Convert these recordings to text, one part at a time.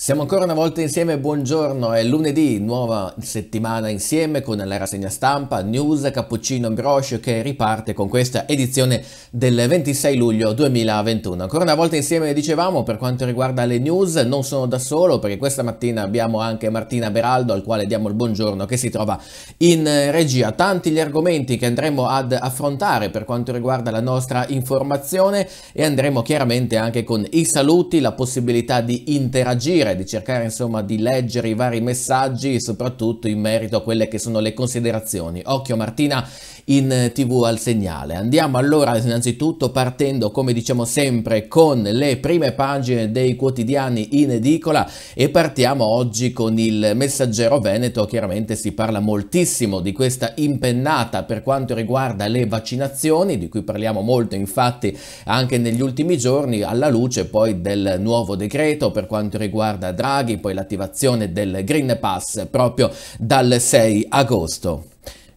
Siamo ancora una volta insieme, buongiorno, è lunedì, nuova settimana insieme con la rassegna stampa, news, cappuccino brioche che riparte con questa edizione del 26 luglio 2021. Ancora una volta insieme dicevamo per quanto riguarda le news, non sono da solo perché questa mattina abbiamo anche Martina Beraldo al quale diamo il buongiorno che si trova in regia. Tanti gli argomenti che andremo ad affrontare per quanto riguarda la nostra informazione e andremo chiaramente anche con i saluti, la possibilità di interagire di cercare insomma di leggere i vari messaggi, soprattutto in merito a quelle che sono le considerazioni. Occhio Martina in tv al segnale. Andiamo allora innanzitutto partendo come diciamo sempre con le prime pagine dei quotidiani in edicola e partiamo oggi con il messaggero Veneto. Chiaramente si parla moltissimo di questa impennata per quanto riguarda le vaccinazioni, di cui parliamo molto infatti anche negli ultimi giorni alla luce poi del nuovo decreto per quanto riguarda riguarda Draghi, poi l'attivazione del Green Pass proprio dal 6 agosto.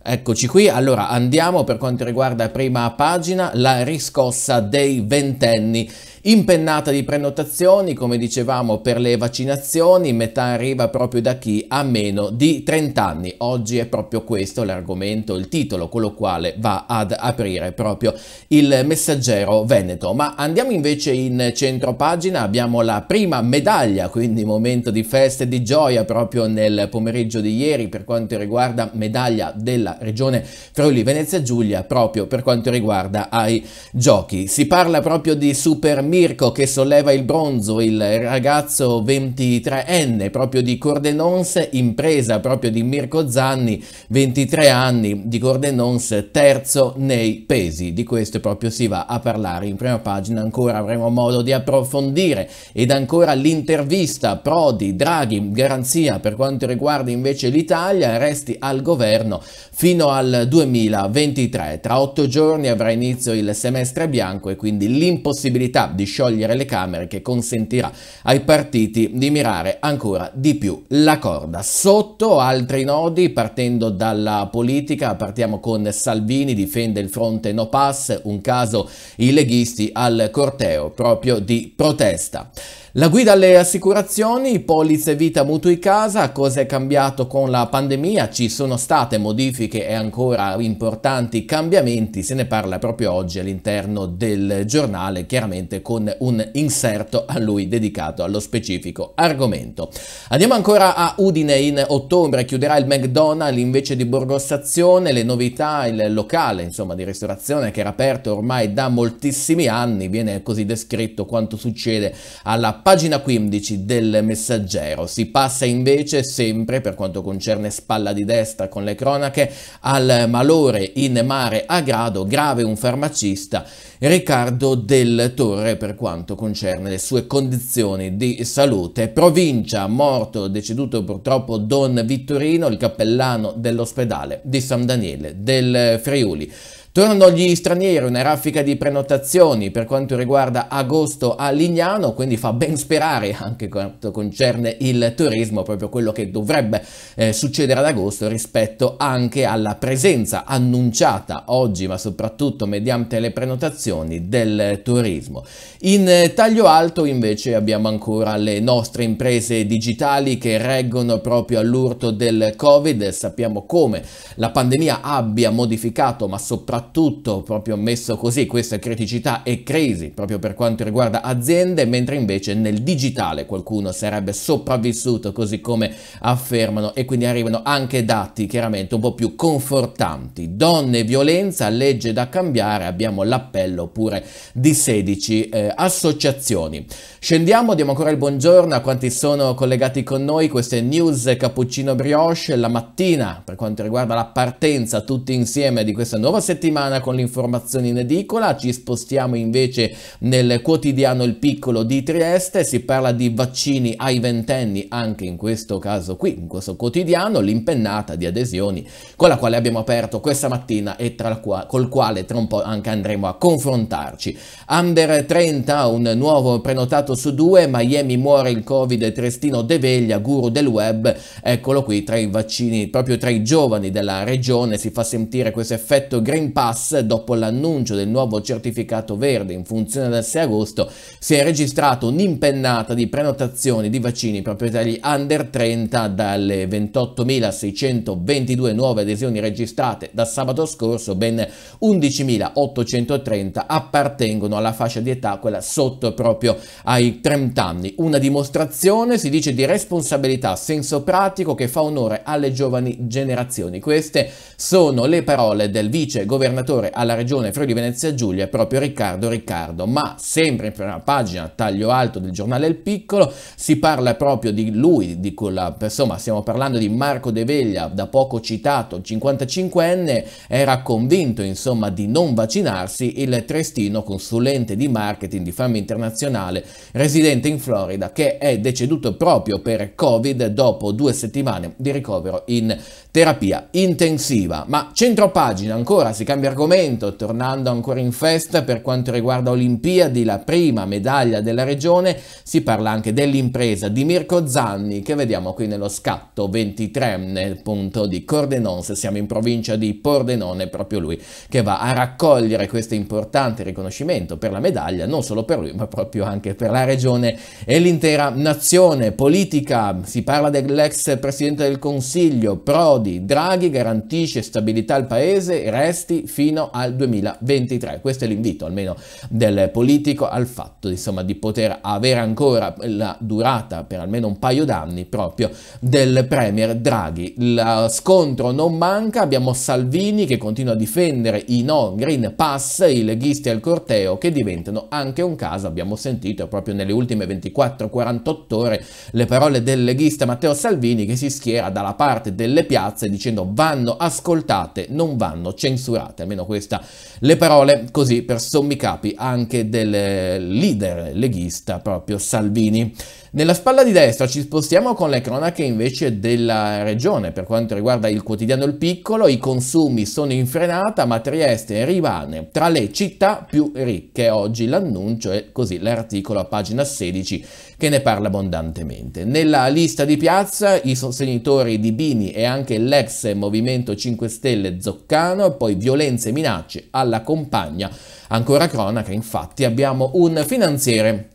Eccoci qui, allora andiamo per quanto riguarda prima pagina, la riscossa dei ventenni. Impennata di prenotazioni, come dicevamo, per le vaccinazioni, metà arriva proprio da chi ha meno di 30 anni. Oggi è proprio questo l'argomento, il titolo con lo quale va ad aprire proprio il messaggero Veneto. Ma andiamo invece in centro pagina, abbiamo la prima medaglia, quindi momento di festa e di gioia proprio nel pomeriggio di ieri per quanto riguarda medaglia della regione Friuli Venezia Giulia, proprio per quanto riguarda ai giochi. Si parla proprio di Super Mirko che solleva il bronzo, il ragazzo 23enne proprio di Cordenons, impresa proprio di Mirko Zanni, 23 anni di Cordenons, terzo nei pesi. Di questo proprio si va a parlare in prima pagina, ancora avremo modo di approfondire ed ancora l'intervista Prodi, Draghi, garanzia per quanto riguarda invece l'Italia, resti al governo fino al 2023. Tra otto giorni avrà inizio il semestre bianco e quindi l'impossibilità di di sciogliere le Camere che consentirà ai partiti di mirare ancora di più la corda. Sotto altri nodi, partendo dalla politica, partiamo con Salvini, difende il fronte no pass, un caso i leghisti al corteo proprio di protesta. La guida alle assicurazioni, polizze vita mutui casa, cosa è cambiato con la pandemia? Ci sono state modifiche e ancora importanti cambiamenti, se ne parla proprio oggi all'interno del giornale, chiaramente con un inserto a lui dedicato allo specifico argomento. Andiamo ancora a Udine, in ottobre chiuderà il McDonald's invece di Borgossazione, le novità, il locale insomma di ristorazione che era aperto ormai da moltissimi anni, viene così descritto quanto succede alla pagina 15 del Messaggero. Si passa invece sempre, per quanto concerne spalla di destra con le cronache, al malore in mare a grado, grave un farmacista, Riccardo del Torre per quanto concerne le sue condizioni di salute. Provincia, morto, deceduto purtroppo Don Vittorino, il cappellano dell'ospedale di San Daniele del Friuli. Tornano gli stranieri, una raffica di prenotazioni per quanto riguarda agosto a Lignano, quindi fa ben sperare anche quanto concerne il turismo, proprio quello che dovrebbe eh, succedere ad agosto rispetto anche alla presenza annunciata oggi, ma soprattutto mediante le prenotazioni del turismo. In taglio alto invece abbiamo ancora le nostre imprese digitali che reggono proprio all'urto del Covid, sappiamo come la pandemia abbia modificato, ma soprattutto soprattutto proprio messo così queste criticità e crisi proprio per quanto riguarda aziende, mentre invece nel digitale qualcuno sarebbe sopravvissuto così come affermano e quindi arrivano anche dati chiaramente un po' più confortanti. Donne, violenza, legge da cambiare, abbiamo l'appello pure di 16 eh, associazioni. Scendiamo, diamo ancora il buongiorno a quanti sono collegati con noi, queste news cappuccino brioche la mattina per quanto riguarda la partenza tutti insieme di questa nuova settimana settimana con l'informazione in edicola, ci spostiamo invece nel quotidiano Il Piccolo di Trieste, si parla di vaccini ai ventenni anche in questo caso qui, in questo quotidiano, l'impennata di adesioni con la quale abbiamo aperto questa mattina e qua, col quale tra un po' anche andremo a confrontarci. Under 30, un nuovo prenotato su due, Miami muore il Covid, Trestino Deveglia, guru del web, eccolo qui tra i vaccini, proprio tra i giovani della regione, si fa sentire questo effetto Green Pass Pass, dopo l'annuncio del nuovo certificato verde in funzione dal 6 agosto, si è registrato un'impennata di prenotazioni di vaccini proprio dagli under 30 dalle 28.622 nuove adesioni registrate da sabato scorso, ben 11.830 appartengono alla fascia di età, quella sotto proprio ai 30 anni. Una dimostrazione, si dice, di responsabilità, senso pratico che fa onore alle giovani generazioni. Queste sono le parole del vice governatore alla regione Friuli Venezia Giulia, proprio Riccardo Riccardo, ma sempre in prima pagina, taglio alto del giornale Il Piccolo, si parla proprio di lui, di quella persona, stiamo parlando di Marco De Veglia, da poco citato, 55enne, era convinto insomma di non vaccinarsi, il trestino consulente di marketing di fama internazionale residente in Florida che è deceduto proprio per Covid dopo due settimane di ricovero in terapia intensiva. Ma centro pagina ancora, si cambia argomento, tornando ancora in festa per quanto riguarda Olimpiadi, la prima medaglia della regione, si parla anche dell'impresa di Mirko Zanni che vediamo qui nello scatto 23 nel punto di Cordenons, siamo in provincia di Pordenone, proprio lui che va a raccogliere questo importante riconoscimento per la medaglia, non solo per lui ma proprio anche per la regione e l'intera nazione. Politica, si parla dell'ex presidente del Consiglio, Prodi, Draghi garantisce stabilità al paese, resti fino al 2023. Questo è l'invito almeno del politico al fatto insomma, di poter avere ancora la durata per almeno un paio d'anni proprio del Premier Draghi. Lo scontro non manca, abbiamo Salvini che continua a difendere i no Green Pass, i leghisti al corteo che diventano anche un caso, abbiamo sentito proprio nelle ultime 24-48 ore le parole del leghista Matteo Salvini che si schiera dalla parte delle piazze piazze dicendo vanno ascoltate, non vanno censurate, almeno questa le parole così per sommi capi anche del leader leghista proprio Salvini. Nella spalla di destra ci spostiamo con le cronache invece della regione. Per quanto riguarda il quotidiano Il Piccolo, i consumi sono in frenata, ma Trieste rimane tra le città più ricche. Oggi l'annuncio è così l'articolo a pagina 16 che ne parla abbondantemente. Nella lista di piazza i sostenitori di Bini e anche l'ex Movimento 5 Stelle Zoccano, poi violenze e minacce alla compagna. Ancora cronaca, infatti, abbiamo un finanziere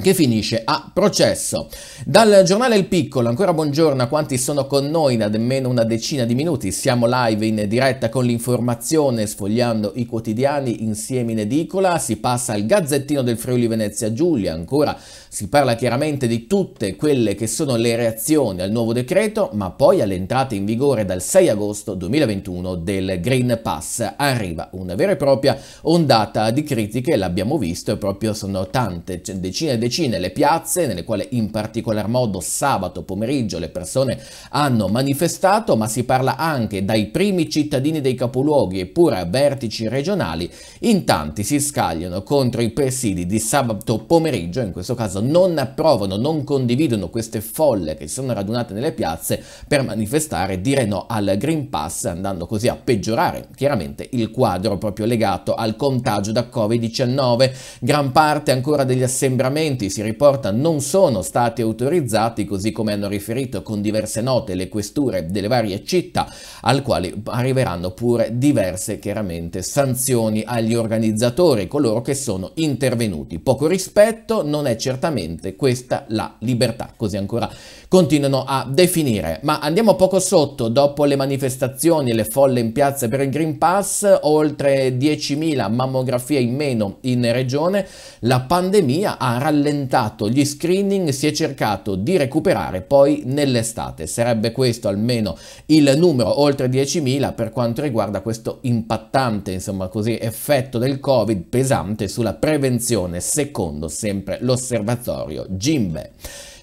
che finisce a processo. Dal giornale Il Piccolo, ancora buongiorno a quanti sono con noi da nemmeno una decina di minuti, siamo live in diretta con l'informazione sfogliando i quotidiani insieme in edicola, si passa al Gazzettino del Friuli Venezia Giulia, ancora si parla chiaramente di tutte quelle che sono le reazioni al nuovo decreto, ma poi all'entrata in vigore dal 6 agosto 2021 del Green Pass. Arriva una vera e propria ondata di critiche, l'abbiamo visto, e proprio sono tante, decine e decine le piazze nelle quali in particolar modo sabato pomeriggio le persone hanno manifestato, ma si parla anche dai primi cittadini dei capoluoghi eppure a vertici regionali, in tanti si scagliano contro i presidi di sabato pomeriggio, in questo caso non approvano, non condividono queste folle che si sono radunate nelle piazze per manifestare e dire no al Green Pass, andando così a peggiorare chiaramente il quadro proprio legato al contagio da Covid-19. Gran parte ancora degli assembramenti si riporta non sono stati autorizzati, così come hanno riferito con diverse note le questure delle varie città, al quali arriveranno pure diverse chiaramente sanzioni agli organizzatori, coloro che sono intervenuti. Poco rispetto non è certamente questa la libertà, così ancora continuano a definire. Ma andiamo poco sotto, dopo le manifestazioni e le folle in piazza per il Green Pass, oltre 10.000 mammografie in meno in regione, la pandemia ha rallentato gli screening, si è cercato di recuperare poi nell'estate. Sarebbe questo almeno il numero, oltre 10.000 per quanto riguarda questo impattante, insomma così, effetto del Covid pesante sulla prevenzione, secondo sempre l'osservatorio Gimbe.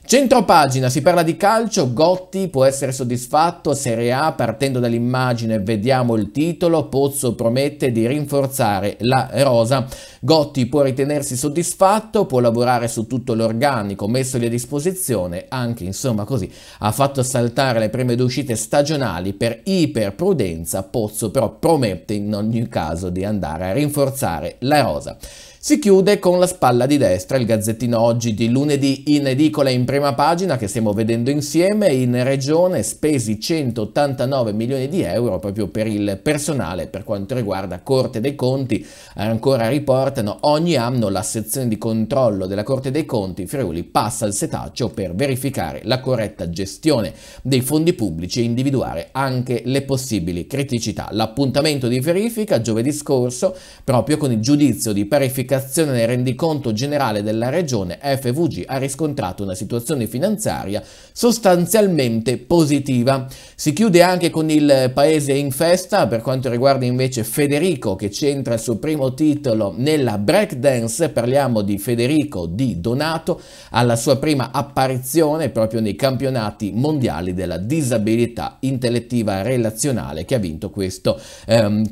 Centro pagina, si parla di calcio, Gotti può essere soddisfatto, Serie A, partendo dall'immagine vediamo il titolo, Pozzo promette di rinforzare la rosa, Gotti può ritenersi soddisfatto, può lavorare su tutto l'organico messogli a disposizione, anche insomma così ha fatto saltare le prime due uscite stagionali per iperprudenza, Pozzo però promette in ogni caso di andare a rinforzare la rosa. Si chiude con la spalla di destra, il gazzettino oggi di lunedì in edicola in prima pagina che stiamo vedendo insieme, in regione spesi 189 milioni di euro proprio per il personale per quanto riguarda Corte dei Conti, ancora riportano ogni anno la sezione di controllo della Corte dei Conti Friuli passa al setaccio per verificare la corretta gestione dei fondi pubblici e individuare anche le possibili criticità. L'appuntamento di verifica giovedì scorso proprio con il giudizio di parificazione nel rendiconto generale della regione FVG ha riscontrato una situazione finanziaria sostanzialmente positiva. Si chiude anche con il paese in festa per quanto riguarda invece Federico che centra il suo primo titolo nella breakdance, parliamo di Federico Di Donato alla sua prima apparizione proprio nei campionati mondiali della disabilità intellettiva relazionale che ha vinto questo ehm,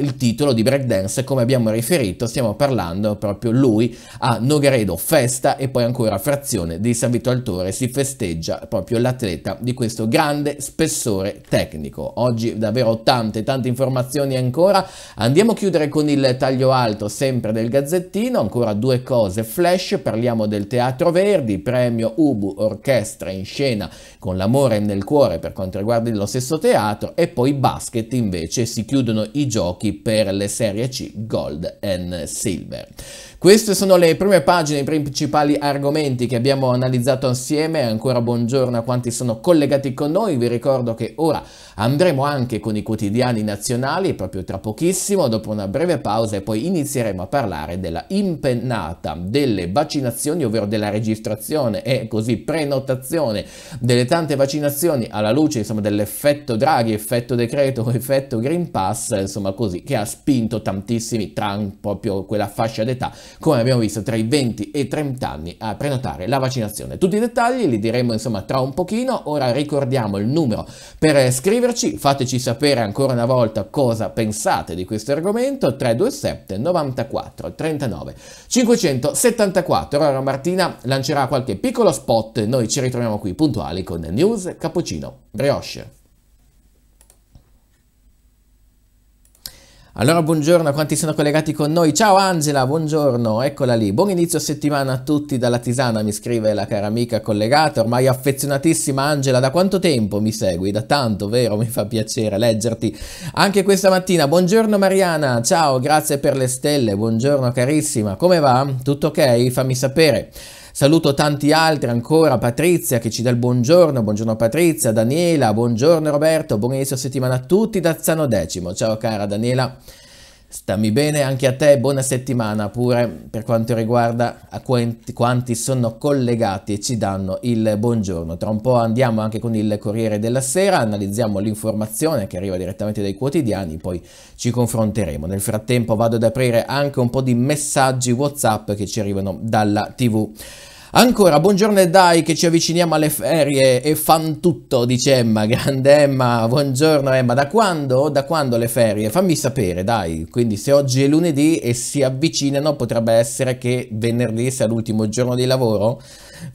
il titolo di breakdance come abbiamo riferito stiamo parlando proprio lui a Nogredo festa e poi ancora frazione di San Vito Altore si festeggia proprio l'atleta di questo grande spessore tecnico. Oggi davvero tante tante informazioni ancora. Andiamo a chiudere con il taglio alto sempre del gazzettino. Ancora due cose flash. Parliamo del teatro Verdi premio Ubu orchestra in scena con l'amore nel cuore per quanto riguarda lo stesso teatro e poi basket invece si chiudono i giochi per le serie C Gold and Silver. it. Queste sono le prime pagine, i principali argomenti che abbiamo analizzato insieme. Ancora buongiorno a quanti sono collegati con noi. Vi ricordo che ora andremo anche con i quotidiani nazionali proprio tra pochissimo, dopo una breve pausa e poi inizieremo a parlare della impennata delle vaccinazioni, ovvero della registrazione e così prenotazione delle tante vaccinazioni alla luce insomma dell'effetto Draghi, effetto decreto, effetto Green Pass, insomma così che ha spinto tantissimi tra proprio quella fascia d'età come abbiamo visto tra i 20 e i 30 anni a prenotare la vaccinazione. Tutti i dettagli li diremo insomma tra un pochino, ora ricordiamo il numero per scriverci, fateci sapere ancora una volta cosa pensate di questo argomento, 327 94 39 574. Ora Martina lancerà qualche piccolo spot, noi ci ritroviamo qui puntuali con News Cappuccino Brioche. Allora buongiorno a quanti sono collegati con noi. Ciao Angela, buongiorno, eccola lì. Buon inizio settimana a tutti dalla Tisana, mi scrive la cara amica collegata, ormai affezionatissima Angela. Da quanto tempo mi segui? Da tanto, vero? Mi fa piacere leggerti anche questa mattina. Buongiorno Mariana, ciao, grazie per le stelle. Buongiorno carissima. Come va? Tutto ok? Fammi sapere. Saluto tanti altri ancora, Patrizia che ci dà il buongiorno, buongiorno Patrizia, Daniela, buongiorno Roberto, buon inizio settimana a tutti da Zano Decimo. Ciao cara Daniela. Stammi bene anche a te, buona settimana pure per quanto riguarda a quanti, quanti, sono collegati e ci danno il buongiorno. Tra un po' andiamo anche con il Corriere della Sera, analizziamo l'informazione che arriva direttamente dai quotidiani, poi ci confronteremo. Nel frattempo vado ad aprire anche un po' di messaggi WhatsApp che ci arrivano dalla TV. Ancora, buongiorno e dai che ci avviciniamo alle ferie e fan tutto, dice Emma, grande Emma, buongiorno Emma, da quando? Da quando le ferie? Fammi sapere, dai, quindi se oggi è lunedì e si avvicinano potrebbe essere che venerdì sia l'ultimo giorno di lavoro?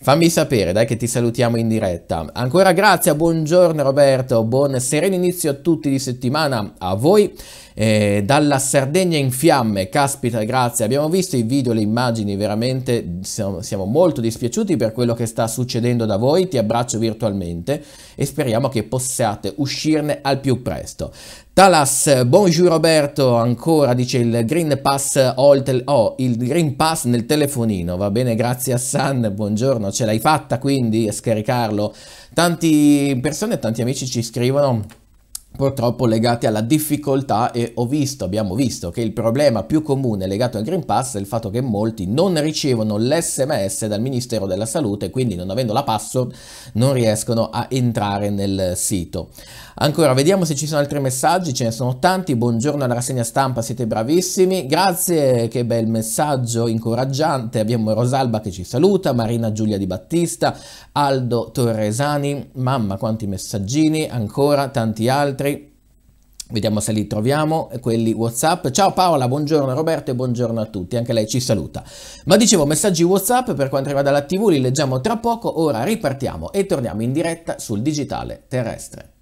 Fammi sapere, dai che ti salutiamo in diretta. Ancora grazie, buongiorno Roberto, buon sereno inizio a tutti di settimana a voi eh, dalla Sardegna in fiamme, caspita grazie, abbiamo visto i video, le immagini, veramente siamo, siamo molto dispiaciuti per quello che sta succedendo da voi, ti abbraccio virtualmente e speriamo che possiate uscirne al più presto. Talas, bonjour Roberto, ancora dice il Green Pass, oh, il Green Pass nel telefonino, va bene, grazie a San, buongiorno, ce l'hai fatta quindi a scaricarlo? Tanti persone, tanti amici ci scrivono purtroppo legati alla difficoltà e ho visto, abbiamo visto che il problema più comune legato al Green Pass è il fatto che molti non ricevono l'SMS dal Ministero della Salute quindi non avendo la password non riescono a entrare nel sito. Ancora, vediamo se ci sono altri messaggi, ce ne sono tanti. Buongiorno alla rassegna stampa, siete bravissimi. Grazie, che bel messaggio incoraggiante. Abbiamo Rosalba che ci saluta, Marina Giulia Di Battista, Aldo Torresani. Mamma, quanti messaggini, ancora tanti altri. Vediamo se li troviamo, quelli WhatsApp. Ciao Paola, buongiorno Roberto e buongiorno a tutti, anche lei ci saluta. Ma dicevo, messaggi WhatsApp per quanto riguarda la TV li leggiamo tra poco, ora ripartiamo e torniamo in diretta sul digitale terrestre.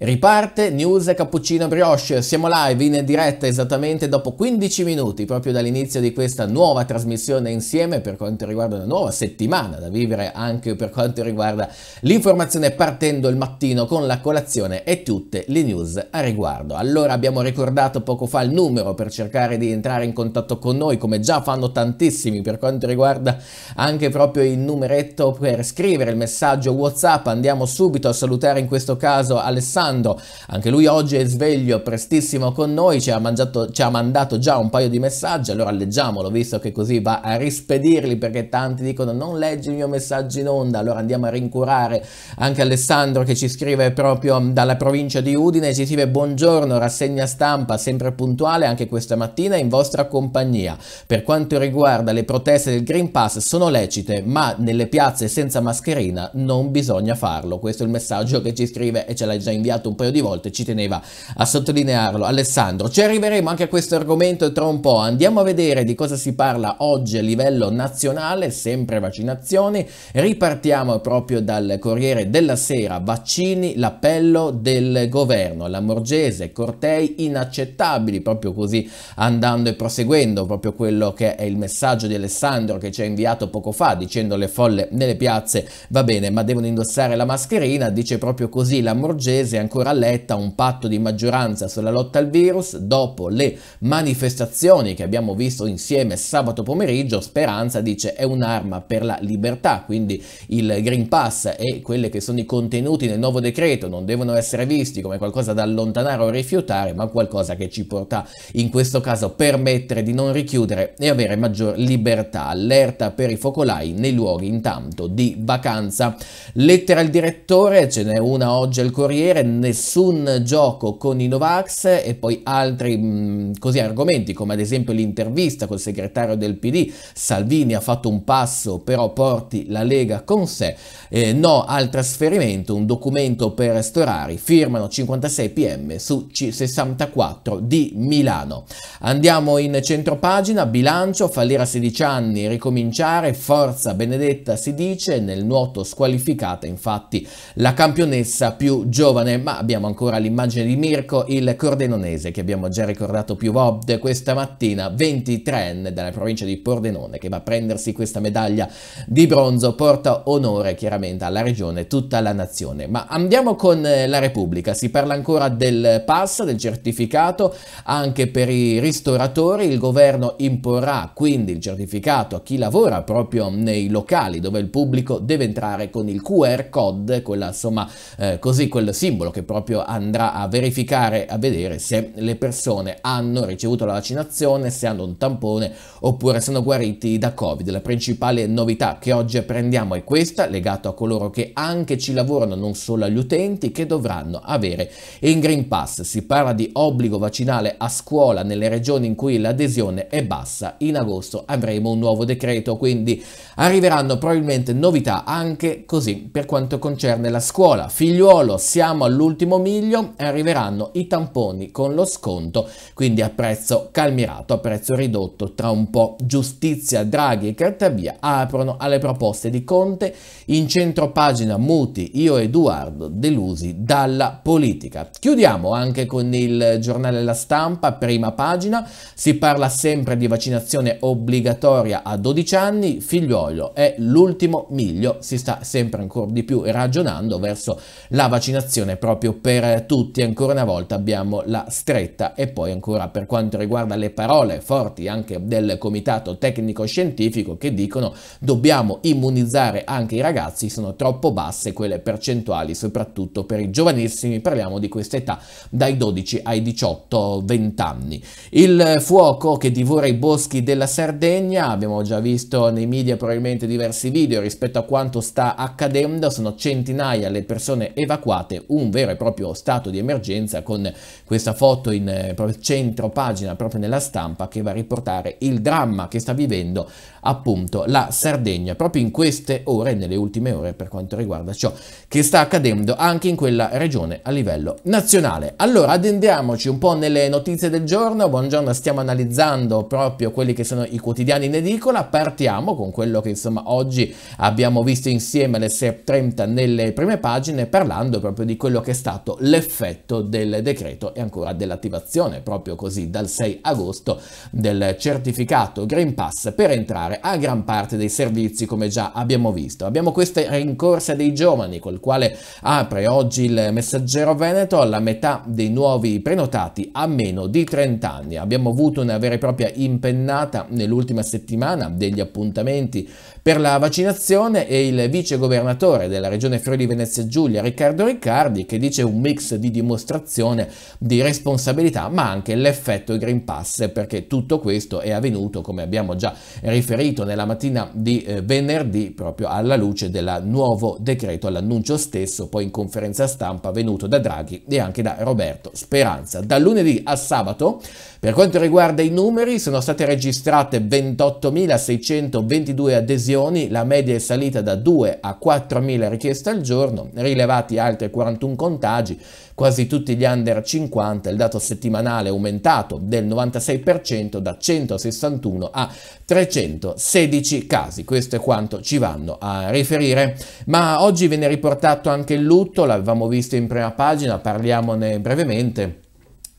Riparte News Cappuccino Brioche, siamo live in diretta esattamente dopo 15 minuti proprio dall'inizio di questa nuova trasmissione insieme per quanto riguarda una nuova settimana da vivere anche per quanto riguarda l'informazione partendo il mattino con la colazione e tutte le news a riguardo. Allora abbiamo ricordato poco fa il numero per cercare di entrare in contatto con noi come già fanno tantissimi per quanto riguarda anche proprio il numeretto per scrivere il messaggio Whatsapp. Andiamo subito a salutare in questo caso Alessandro Alessandro, anche lui oggi è sveglio prestissimo con noi, ci ha, mangiato, ci ha mandato già un paio di messaggi, allora leggiamolo visto che così va a rispedirli perché tanti dicono non leggi il mio messaggio in onda, allora andiamo a rincuorare anche Alessandro che ci scrive proprio dalla provincia di Udine, ci scrive buongiorno, rassegna stampa sempre puntuale anche questa mattina in vostra compagnia. Per quanto riguarda le proteste del Green Pass sono lecite, ma nelle piazze senza mascherina non bisogna farlo. Questo è il messaggio che ci scrive e ce l'hai già inviato citato un paio di volte, ci teneva a sottolinearlo. Alessandro, ci arriveremo anche a questo argomento tra un po'. Andiamo a vedere di cosa si parla oggi a livello nazionale, sempre vaccinazioni. Ripartiamo proprio dal Corriere della Sera, vaccini, l'appello del governo. La Morgese, cortei inaccettabili, proprio così andando e proseguendo proprio quello che è il messaggio di Alessandro che ci ha inviato poco fa dicendo le folle nelle piazze va bene ma devono indossare la mascherina, dice proprio così la Morgese ancora letta un patto di maggioranza sulla lotta al virus dopo le manifestazioni che abbiamo visto insieme sabato pomeriggio. Speranza dice è un'arma per la libertà, quindi il Green Pass e quelli che sono i contenuti nel nuovo decreto non devono essere visti come qualcosa da allontanare o rifiutare, ma qualcosa che ci porta in questo caso permettere di non richiudere e avere maggior libertà. Allerta per i focolai nei luoghi intanto di vacanza. Lettera al direttore, ce n'è una oggi al Corriere, nessun gioco con i Novax e poi altri mh, mm, così argomenti come ad esempio l'intervista col segretario del PD Salvini ha fatto un passo però porti la Lega con sé. Eh, no al trasferimento un documento per Storari firmano 56 pm su C64 di Milano. Andiamo in centropagina bilancio fallire a 16 anni ricominciare forza Benedetta si dice nel nuoto squalificata infatti la campionessa più giovane ma abbiamo ancora l'immagine di Mirko, il cordenonese che abbiamo già ricordato più volte questa mattina, 23enne dalla provincia di Pordenone che va a prendersi questa medaglia di bronzo, porta onore chiaramente alla regione, tutta la nazione. Ma andiamo con eh, la Repubblica, si parla ancora del pass, del certificato, anche per i ristoratori, il governo imporrà quindi il certificato a chi lavora proprio nei locali dove il pubblico deve entrare con il QR code, quella insomma eh, così quel simbolo che che proprio andrà a verificare, a vedere se le persone hanno ricevuto la vaccinazione, se hanno un tampone oppure sono guariti da Covid. La principale novità che oggi apprendiamo è questa, legata a coloro che anche ci lavorano, non solo agli utenti, che dovranno avere il Green Pass. Si parla di obbligo vaccinale a scuola nelle regioni in cui l'adesione è bassa. In agosto avremo un nuovo decreto, quindi arriveranno probabilmente novità anche così per quanto concerne la scuola. Figliuolo, siamo all'ultimo all'ultimo miglio arriveranno i tamponi con lo sconto, quindi a prezzo calmirato, a prezzo ridotto tra un po'. Giustizia, Draghi e Cartabia aprono alle proposte di Conte. In centro pagina Muti, io Edoardo, delusi dalla politica. Chiudiamo anche con il giornale La Stampa, prima pagina. Si parla sempre di vaccinazione obbligatoria a 12 anni. Figliuolo è l'ultimo miglio. Si sta sempre ancora di più ragionando verso la vaccinazione proprio proprio per tutti. Ancora una volta abbiamo la stretta e poi ancora per quanto riguarda le parole forti anche del comitato tecnico scientifico che dicono dobbiamo immunizzare anche i ragazzi, sono troppo basse quelle percentuali, soprattutto per i giovanissimi, parliamo di questa età dai 12 ai 18-20 anni. Il fuoco che divora i boschi della Sardegna, abbiamo già visto nei media probabilmente diversi video rispetto a quanto sta accadendo, sono centinaia le persone evacuate, un vero vero e proprio stato di emergenza con questa foto in eh, centro pagina proprio nella stampa che va a riportare il dramma che sta vivendo appunto la Sardegna. Proprio in queste ore, nelle ultime ore per quanto riguarda ciò che sta accadendo anche in quella regione a livello nazionale. Allora addendiamoci un po' nelle notizie del giorno, buongiorno stiamo analizzando proprio quelli che sono i quotidiani in edicola, partiamo con quello che insomma oggi abbiamo visto insieme alle 6.30 nelle prime pagine parlando proprio di quello che che è stato l'effetto del decreto e ancora dell'attivazione proprio così dal 6 agosto del certificato Green Pass per entrare a gran parte dei servizi come già abbiamo visto. Abbiamo questa rincorsa dei giovani col quale apre oggi il messaggero Veneto alla metà dei nuovi prenotati a meno di 30 anni. Abbiamo avuto una vera e propria impennata nell'ultima settimana degli appuntamenti per la vaccinazione e il vice governatore della regione Friuli Venezia Giulia Riccardo Riccardi che dice un mix di dimostrazione di responsabilità ma anche l'effetto Green Pass perché tutto questo è avvenuto come abbiamo già riferito nella mattina di eh, venerdì proprio alla luce del nuovo decreto all'annuncio stesso poi in conferenza stampa venuto da Draghi e anche da Roberto Speranza. Da lunedì a sabato per quanto riguarda i numeri sono state registrate 28.622 adesioni, la media è salita da 2 a 4.000 richieste al giorno, rilevati altri 41 contagi, quasi tutti gli under 50, il dato settimanale è aumentato del 96% da 161 a 316 casi, questo è quanto ci vanno a riferire, ma oggi viene riportato anche il lutto, l'avevamo visto in prima pagina, parliamone brevemente.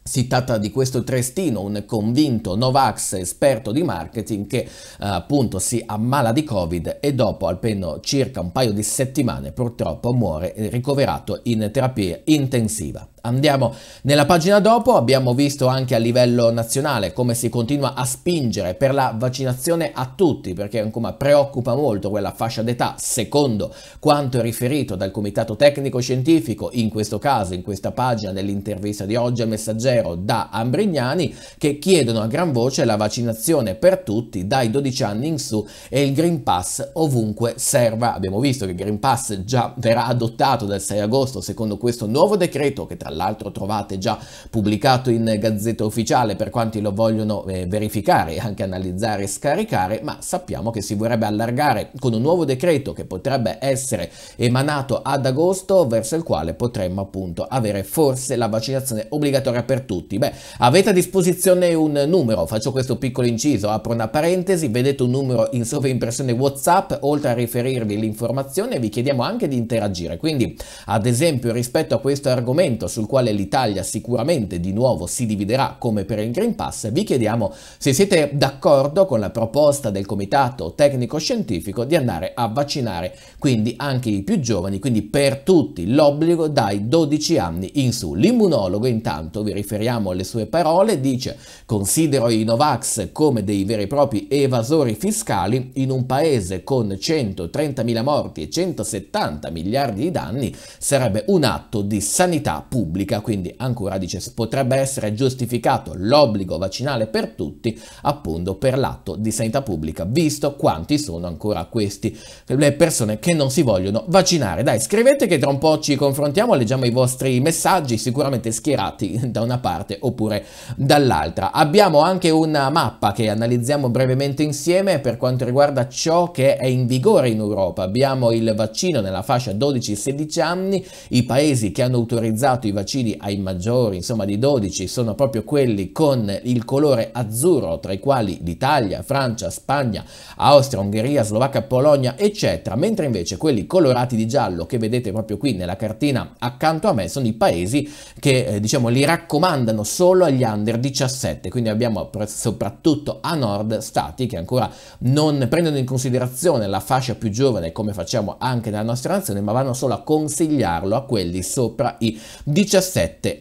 Si tratta di questo Trestino, un convinto Novax esperto di marketing che eh, appunto si ammala di Covid e dopo almeno circa un paio di settimane purtroppo muore ricoverato in terapia intensiva. Andiamo nella pagina dopo, abbiamo visto anche a livello nazionale come si continua a spingere per la vaccinazione a tutti, perché ancora preoccupa molto quella fascia d'età, secondo quanto riferito dal Comitato Tecnico Scientifico, in questo caso, in questa pagina dell'intervista di oggi al Messaggero da Ambrignani, che chiedono a gran voce la vaccinazione per tutti dai 12 anni in su e il Green Pass ovunque serva. Abbiamo visto che il Green Pass già verrà adottato dal 6 agosto secondo questo nuovo decreto che tra tra l'altro trovate già pubblicato in Gazzetta Ufficiale per quanti lo vogliono eh, verificare anche analizzare e scaricare, ma sappiamo che si vorrebbe allargare con un nuovo decreto che potrebbe essere emanato ad agosto verso il quale potremmo appunto avere forse la vaccinazione obbligatoria per tutti. Beh, avete a disposizione un numero, faccio questo piccolo inciso, apro una parentesi, vedete un numero in sovraimpressione WhatsApp, oltre a riferirvi l'informazione vi chiediamo anche di interagire, quindi ad esempio rispetto a questo argomento sul quale l'Italia sicuramente di nuovo si dividerà come per il Green Pass, vi chiediamo se siete d'accordo con la proposta del Comitato Tecnico Scientifico di andare a vaccinare quindi anche i più giovani, quindi per tutti l'obbligo dai 12 anni in su. L'immunologo intanto, vi riferiamo alle sue parole, dice considero i Novax come dei veri e propri evasori fiscali in un paese con 130.000 morti e 170 miliardi di danni sarebbe un atto di sanità pubblica pubblica, quindi ancora dice potrebbe essere giustificato l'obbligo vaccinale per tutti appunto per l'atto di sanità pubblica, visto quanti sono ancora questi le persone che non si vogliono vaccinare. Dai, scrivete che tra un po' ci confrontiamo, leggiamo i vostri messaggi, sicuramente schierati da una parte oppure dall'altra. Abbiamo anche una mappa che analizziamo brevemente insieme per quanto riguarda ciò che è in vigore in Europa. Abbiamo il vaccino nella fascia 12-16 anni, i paesi che hanno autorizzato i vaccini ai maggiori, insomma di 12, sono proprio quelli con il colore azzurro, tra i quali l'Italia, Francia, Spagna, Austria, Ungheria, Slovacchia, Polonia, eccetera, mentre invece quelli colorati di giallo che vedete proprio qui nella cartina accanto a me sono i paesi che eh, diciamo li raccomandano solo agli under 17, quindi abbiamo soprattutto a nord stati che ancora non prendono in considerazione la fascia più giovane come facciamo anche nella nostra nazione, ma vanno solo a consigliarlo a quelli sopra i 17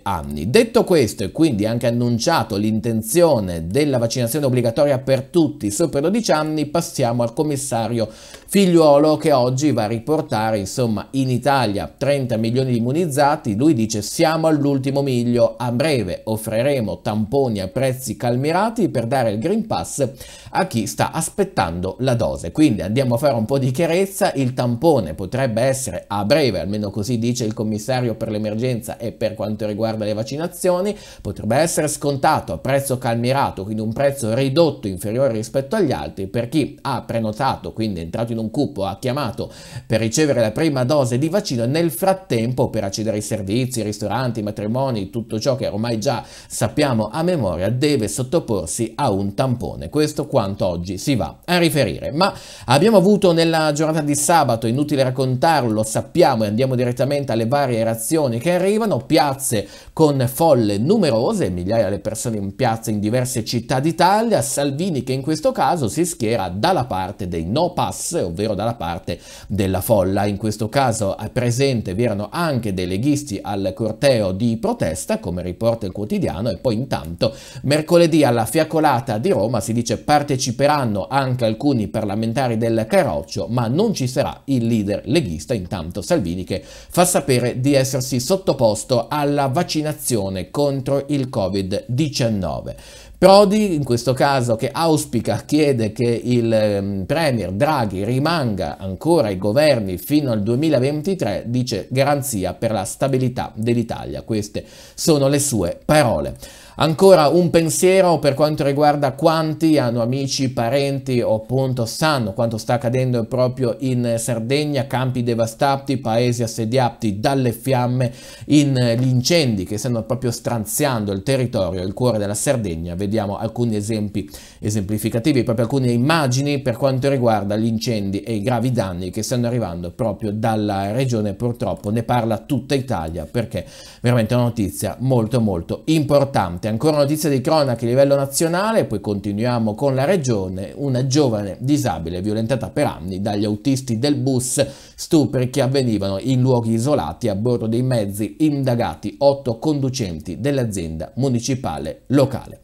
anni. Detto questo e quindi anche annunciato l'intenzione della vaccinazione obbligatoria per tutti sopra i 12 anni, passiamo al commissario Figliuolo che oggi va a riportare insomma in Italia. 30 milioni di immunizzati, lui dice siamo all'ultimo miglio, a breve offriremo tamponi a prezzi calmirati per dare il Green Pass a chi sta aspettando la dose. Quindi andiamo a fare un po' di chiarezza, il tampone potrebbe essere a breve, almeno così dice il commissario per l'emergenza e per quanto riguarda le vaccinazioni, potrebbe essere scontato a prezzo calmirato, quindi un prezzo ridotto inferiore rispetto agli altri. Per chi ha prenotato, quindi è entrato in un cupo ha chiamato per ricevere la prima dose di vaccino, nel frattempo per accedere ai servizi, ristoranti, matrimoni, tutto ciò che ormai già sappiamo a memoria, deve sottoporsi a un tampone. Questo quanto oggi si va a riferire. Ma abbiamo avuto nella giornata di sabato, inutile raccontarlo, lo sappiamo e andiamo direttamente alle varie reazioni che arrivano, piazze con folle numerose, migliaia di persone in piazza in diverse città d'Italia, Salvini che in questo caso si schiera dalla parte dei no pass, ovvero dalla parte della folla. In questo caso a presente vi erano anche dei leghisti al corteo di protesta, come riporta il quotidiano, e poi intanto mercoledì alla fiacolata di Roma si dice parteciperanno anche alcuni parlamentari del Caroccio, ma non ci sarà il leader leghista, intanto Salvini che fa sapere di essersi sottoposto alla vaccinazione contro il Covid-19. Prodi, in questo caso, che auspica, chiede che il ehm, Premier Draghi rimanga ancora ai governi fino al 2023, dice garanzia per la stabilità dell'Italia. Queste sono le sue parole. Ancora un pensiero per quanto riguarda quanti hanno amici, parenti o appunto sanno quanto sta accadendo proprio in Sardegna, campi devastati, paesi assediati dalle fiamme, in gli incendi che stanno proprio stranziando il territorio, il cuore della Sardegna. Vediamo alcuni esempi esemplificativi, proprio alcune immagini per quanto riguarda gli incendi e i gravi danni che stanno arrivando proprio dalla regione. Purtroppo ne parla tutta Italia perché veramente è una notizia molto molto importante. Ancora notizia di cronaca a livello nazionale, poi continuiamo con la regione, una giovane disabile violentata per anni dagli autisti del bus, stupri che avvenivano in luoghi isolati a bordo dei mezzi indagati, otto conducenti dell'azienda municipale locale.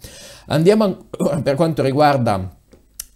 Andiamo ancora per quanto riguarda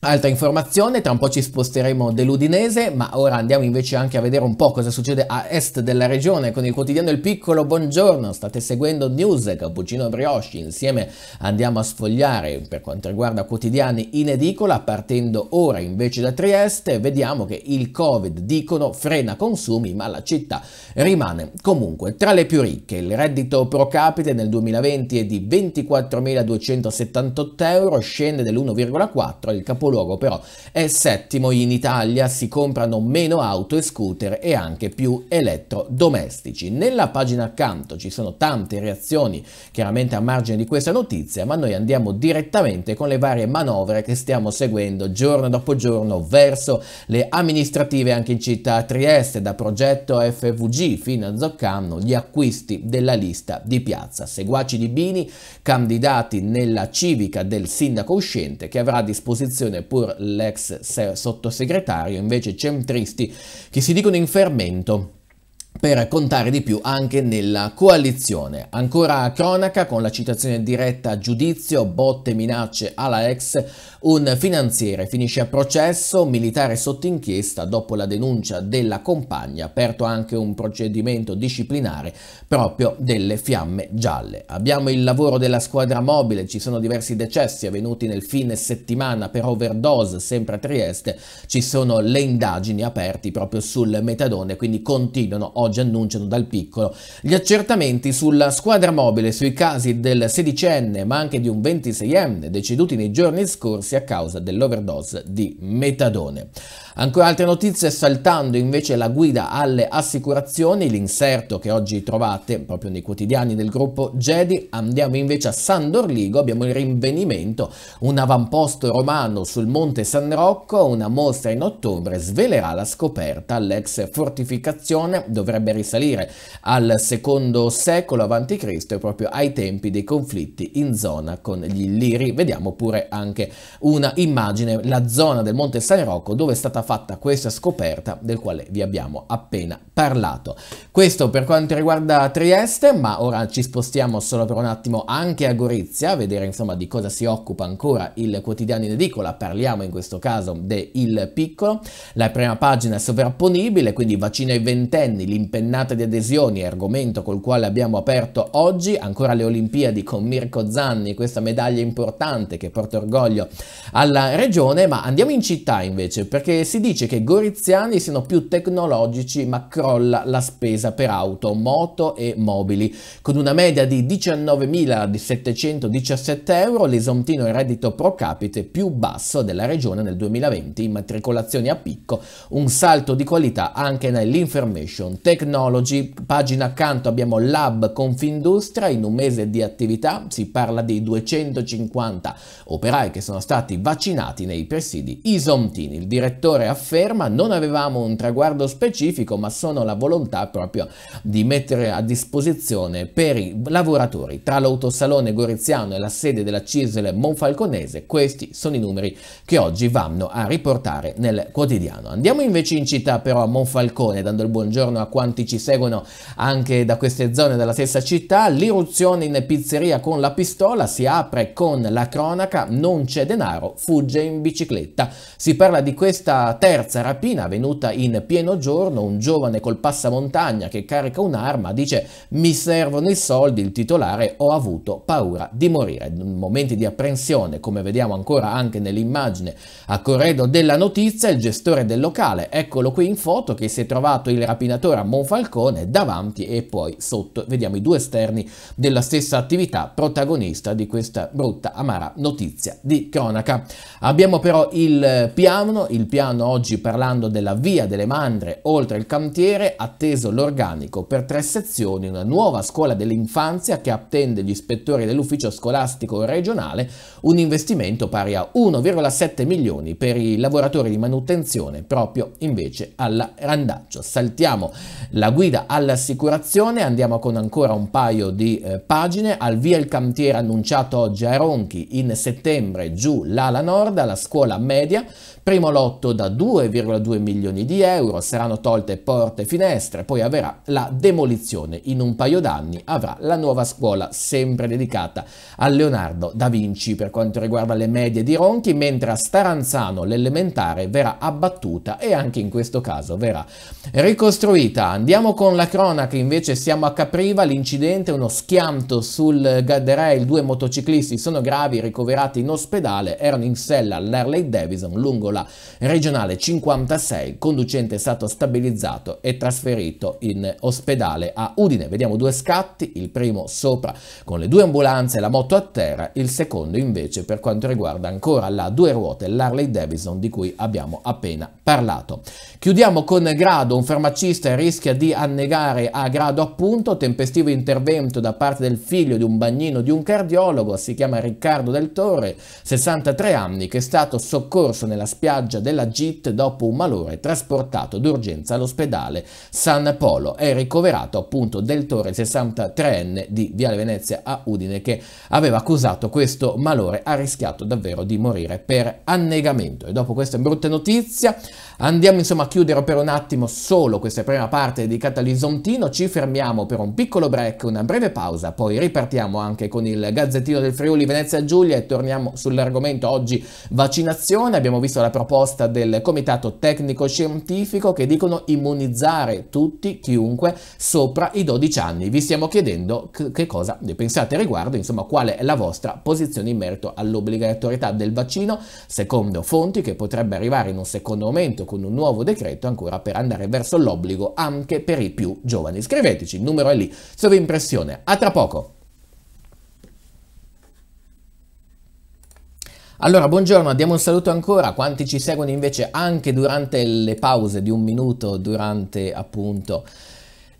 Altra informazione, tra un po' ci sposteremo dell'Udinese, ma ora andiamo invece anche a vedere un po' cosa succede a est della regione con il quotidiano Il Piccolo. Buongiorno, state seguendo News, Cappuccino Brioche, insieme andiamo a sfogliare per quanto riguarda quotidiani in edicola, partendo ora invece da Trieste, vediamo che il Covid, dicono, frena consumi, ma la città rimane comunque tra le più ricche. Il reddito pro capite nel 2020 è di 24.278 euro, scende dell'1,4, il capoluogo capoluogo però è settimo in Italia, si comprano meno auto e scooter e anche più elettrodomestici. Nella pagina accanto ci sono tante reazioni chiaramente a margine di questa notizia, ma noi andiamo direttamente con le varie manovre che stiamo seguendo giorno dopo giorno verso le amministrative anche in città Trieste, da progetto FVG fino a Zoccano, gli acquisti della lista di piazza. Seguaci di Bini, candidati nella civica del sindaco uscente che avrà a disposizione pur l'ex sottosegretario, invece centristi che si dicono in fermento per contare di più anche nella coalizione. Ancora cronaca con la citazione diretta a giudizio, botte minacce alla ex, un finanziere finisce a processo, militare sotto inchiesta dopo la denuncia della compagna, aperto anche un procedimento disciplinare proprio delle fiamme gialle. Abbiamo il lavoro della squadra mobile, ci sono diversi decessi avvenuti nel fine settimana per overdose, sempre a Trieste, ci sono le indagini aperti proprio sul metadone, quindi continuano oggi oggi annunciano dal piccolo gli accertamenti sulla squadra mobile sui casi del sedicenne ma anche di un 26enne deceduti nei giorni scorsi a causa dell'overdose di metadone. Ancora altre notizie, saltando invece la guida alle assicurazioni, l'inserto che oggi trovate proprio nei quotidiani del gruppo Jedi, andiamo invece a San Dorligo, abbiamo il rinvenimento, un avamposto romano sul monte San Rocco, una mostra in ottobre svelerà la scoperta, l'ex fortificazione dovrebbe risalire al secondo secolo a.C. e proprio ai tempi dei conflitti in zona con gli Illiri. Vediamo pure anche una immagine, la zona del monte San Rocco dove è stata fatta questa scoperta del quale vi abbiamo appena parlato. Questo per quanto riguarda Trieste, ma ora ci spostiamo solo per un attimo anche a Gorizia, a vedere insomma di cosa si occupa ancora il quotidiano in edicola, parliamo in questo caso de Il Piccolo, la prima pagina è sovrapponibile, quindi vaccino ai ventenni, l'impennata di adesioni, argomento col quale abbiamo aperto oggi, ancora le Olimpiadi con Mirko Zanni, questa medaglia importante che porta orgoglio alla regione, ma andiamo in città invece perché si si dice che i goriziani siano più tecnologici ma crolla la spesa per auto, moto e mobili. Con una media di 19.717 euro, l'esontino reddito pro capite più basso della regione nel 2020, immatricolazioni a picco, un salto di qualità anche nell'information technology. Pagina accanto abbiamo Lab Confindustria, in un mese di attività si parla di 250 operai che sono stati vaccinati nei presidi isontini. Il direttore afferma non avevamo un traguardo specifico ma sono la volontà proprio di mettere a disposizione per i lavoratori tra l'autosalone goriziano e la sede della Cisle Monfalconese. Questi sono i numeri che oggi vanno a riportare nel quotidiano. Andiamo invece in città però a Monfalcone dando il buongiorno a quanti ci seguono anche da queste zone della stessa città. L'irruzione in pizzeria con la pistola si apre con la cronaca non c'è denaro, fugge in bicicletta. Si parla di questa terza rapina avvenuta in pieno giorno, un giovane col passamontagna che carica un'arma dice mi servono i soldi, il titolare ho avuto paura di morire. Momenti di apprensione, come vediamo ancora anche nell'immagine a corredo della notizia, il gestore del locale, eccolo qui in foto, che si è trovato il rapinatore a Monfalcone davanti e poi sotto vediamo i due esterni della stessa attività protagonista di questa brutta amara notizia di cronaca. Abbiamo però il piano, il piano oggi parlando della via delle Mandre oltre il cantiere, atteso l'organico per tre sezioni, una nuova scuola dell'infanzia che attende gli ispettori dell'ufficio scolastico regionale, un investimento pari a 1,7 milioni per i lavoratori di manutenzione proprio invece alla Randaccio. Saltiamo la guida all'assicurazione, andiamo con ancora un paio di eh, pagine, al via il cantiere annunciato oggi a Ronchi in settembre giù l'ala nord alla scuola media Primo lotto da 2,2 milioni di euro, saranno tolte porte e finestre, poi avrà la demolizione. In un paio d'anni avrà la nuova scuola sempre dedicata a Leonardo da Vinci per quanto riguarda le medie di Ronchi, mentre a Staranzano l'elementare verrà abbattuta e anche in questo caso verrà ricostruita. Andiamo con la cronaca, invece siamo a Capriva, l'incidente, uno schianto sul guardrail, due motociclisti sono gravi, ricoverati in ospedale, erano in sella all'Harley Davidson lungo la scuola regionale 56, conducente è stato stabilizzato e trasferito in ospedale a Udine. Vediamo due scatti, il primo sopra con le due ambulanze e la moto a terra, il secondo invece per quanto riguarda ancora la due ruote, l'Harley Davidson di cui abbiamo appena parlato. Chiudiamo con Grado, un farmacista rischia di annegare a Grado appunto, tempestivo intervento da parte del figlio di un bagnino di un cardiologo, si chiama Riccardo del Torre, 63 anni, che è stato soccorso nella spiaggia della GIT dopo un malore trasportato d'urgenza all'ospedale San Polo. È ricoverato appunto del Torre 63enne di Viale Venezia a Udine che aveva accusato questo malore, ha rischiato davvero di morire per annegamento. E dopo questa brutta notizia andiamo insomma a chiudere per un attimo solo questa prima parte dedicata all'Isontino, ci fermiamo per un piccolo break, una breve pausa, poi ripartiamo anche con il Gazzettino del Friuli Venezia Giulia e torniamo sull'argomento oggi vaccinazione. Abbiamo visto la proposta del Comitato Tecnico Scientifico che dicono immunizzare tutti, chiunque, sopra i 12 anni. Vi stiamo chiedendo che cosa ne pensate a riguardo, insomma qual è la vostra posizione in merito all'obbligatorietà del vaccino, secondo fonti che potrebbe arrivare in un secondo momento con un nuovo decreto ancora per andare verso l'obbligo anche per i più giovani. Scriveteci, il numero è lì, sovimpressione. A tra poco! Allora, buongiorno, diamo un saluto ancora a quanti ci seguono invece anche durante le pause di un minuto, durante appunto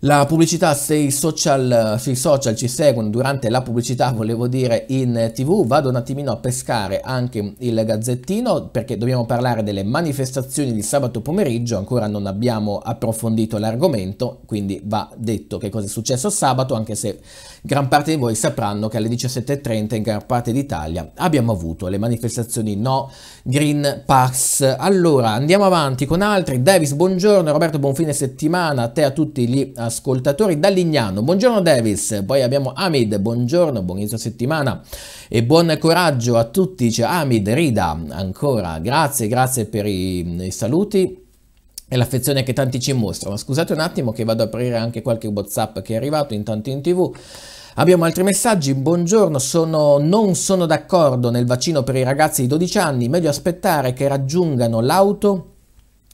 la pubblicità sui social, sui social, ci seguono durante la pubblicità, volevo dire in tv, vado un attimino a pescare anche il gazzettino perché dobbiamo parlare delle manifestazioni di sabato pomeriggio, ancora non abbiamo approfondito l'argomento, quindi va detto che cosa è successo sabato, anche se gran parte di voi sapranno che alle 17.30 in gran parte d'Italia abbiamo avuto le manifestazioni no Green Pass. Allora andiamo avanti con altri, Davis buongiorno, Roberto buon fine settimana, a te a tutti gli ascoltatori da Lignano. Buongiorno Davis, poi abbiamo Amid, buongiorno, buon inizio settimana e buon coraggio a tutti. C'è Amid, Rida, ancora, grazie, grazie per i, i saluti e l'affezione che tanti ci mostrano. Scusate un attimo che vado ad aprire anche qualche WhatsApp che è arrivato intanto in tv. Abbiamo altri messaggi, buongiorno, sono, non sono d'accordo nel vaccino per i ragazzi di 12 anni, meglio aspettare che raggiungano l'auto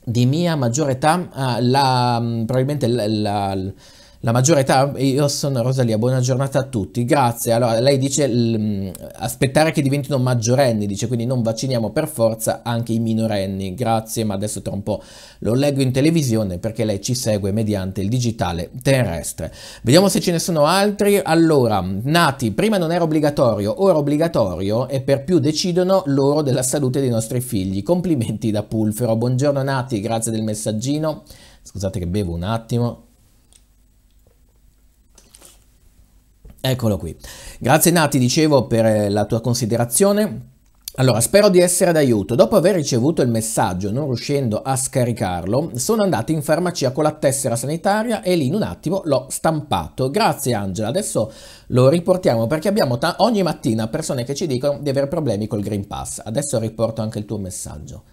di mia maggiore età, ah, la, probabilmente la, la la maggiore età, io sono Rosalia, buona giornata a tutti, grazie. Allora, lei dice aspettare che diventino maggiorenni, dice quindi non vacciniamo per forza anche i minorenni, grazie, ma adesso tra un po' lo leggo in televisione perché lei ci segue mediante il digitale terrestre. Vediamo se ce ne sono altri. Allora, nati, prima non era obbligatorio, ora obbligatorio e per più decidono loro della salute dei nostri figli. Complimenti da Pulfero, buongiorno nati, grazie del messaggino. Scusate che bevo un attimo. Eccolo qui. Grazie Nati, dicevo, per eh, la tua considerazione. Allora, spero di essere d'aiuto. Dopo aver ricevuto il messaggio, non riuscendo a scaricarlo, sono andato in farmacia con la tessera sanitaria e lì in un attimo l'ho stampato. Grazie Angela. Adesso lo riportiamo perché abbiamo ogni mattina persone che ci dicono di avere problemi col Green Pass. Adesso riporto anche il tuo messaggio.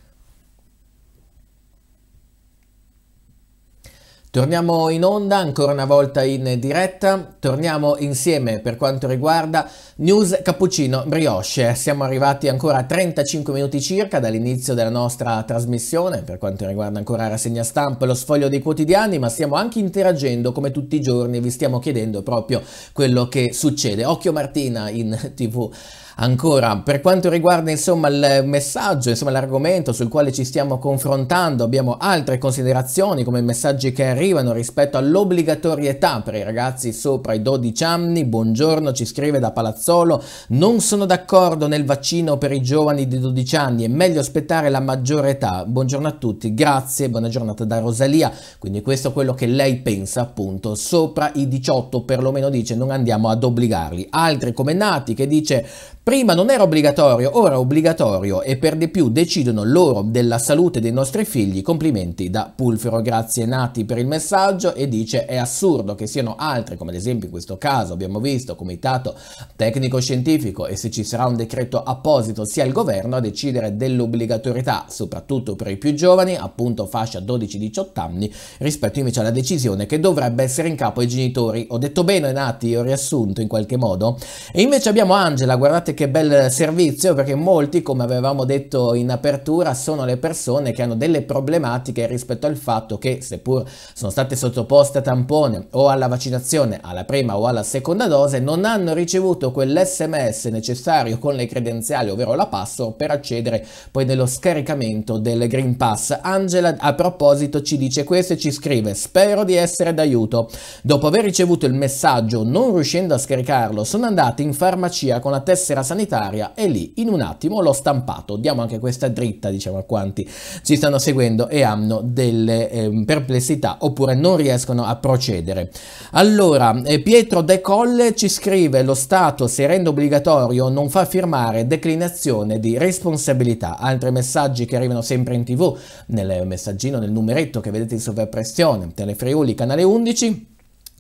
Torniamo in onda ancora una volta in diretta, torniamo insieme per quanto riguarda News Cappuccino Brioche. Siamo arrivati ancora a 35 minuti circa dall'inizio della nostra trasmissione per quanto riguarda ancora rassegna stampa e lo sfoglio dei quotidiani, ma stiamo anche interagendo come tutti i giorni, vi stiamo chiedendo proprio quello che succede. Occhio Martina in tv. Ancora, per quanto riguarda insomma il messaggio, insomma l'argomento sul quale ci stiamo confrontando, abbiamo altre considerazioni come messaggi che arrivano rispetto all'obbligatorietà per i ragazzi sopra i 12 anni. Buongiorno, ci scrive da Palazzolo, non sono d'accordo nel vaccino per i giovani di 12 anni, è meglio aspettare la maggiore età. Buongiorno a tutti, grazie, buona giornata da Rosalia. Quindi questo è quello che lei pensa appunto, sopra i 18 perlomeno dice non andiamo ad obbligarli. Altri come Nati che dice Prima non era obbligatorio, ora è obbligatorio e per di più decidono loro della salute dei nostri figli. Complimenti da Pulfero, grazie Nati per il messaggio e dice è assurdo che siano altri, come ad esempio in questo caso abbiamo visto comitato tecnico-scientifico e se ci sarà un decreto apposito sia il governo a decidere dell'obbligatorietà, soprattutto per i più giovani, appunto fascia 12-18 anni, rispetto invece alla decisione che dovrebbe essere in capo ai genitori. Ho detto bene Nati, ho riassunto in qualche modo. E invece abbiamo Angela, guardate che bel servizio perché molti, come avevamo detto in apertura, sono le persone che hanno delle problematiche rispetto al fatto che seppur sono state sottoposte a tampone o alla vaccinazione alla prima o alla seconda dose, non hanno ricevuto quell'SMS necessario con le credenziali, ovvero la password, per accedere poi nello scaricamento del Green Pass. Angela a proposito ci dice questo e ci scrive spero di essere d'aiuto. Dopo aver ricevuto il messaggio non riuscendo a scaricarlo sono andata in farmacia con la tessera sanitaria e lì in un attimo l'ho stampato. Diamo anche questa dritta, diciamo, a quanti ci stanno seguendo e hanno delle eh, perplessità oppure non riescono a procedere. Allora, eh, Pietro De Colle ci scrive lo Stato se rende obbligatorio non fa firmare declinazione di responsabilità. Altri messaggi che arrivano sempre in tv, nel messaggino, nel numeretto che vedete in sovraimpressione, Telefriuli, canale 11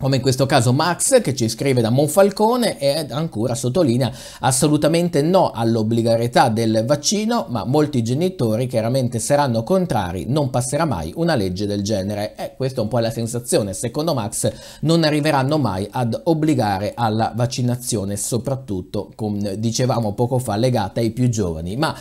come in questo caso Max che ci scrive da Monfalcone e ancora sottolinea assolutamente no all'obbligatorietà del vaccino, ma molti genitori chiaramente saranno contrari, non passerà mai una legge del genere. E questa è un po' la sensazione, secondo Max non arriveranno mai ad obbligare alla vaccinazione, soprattutto, come dicevamo poco fa, legata ai più giovani. Ma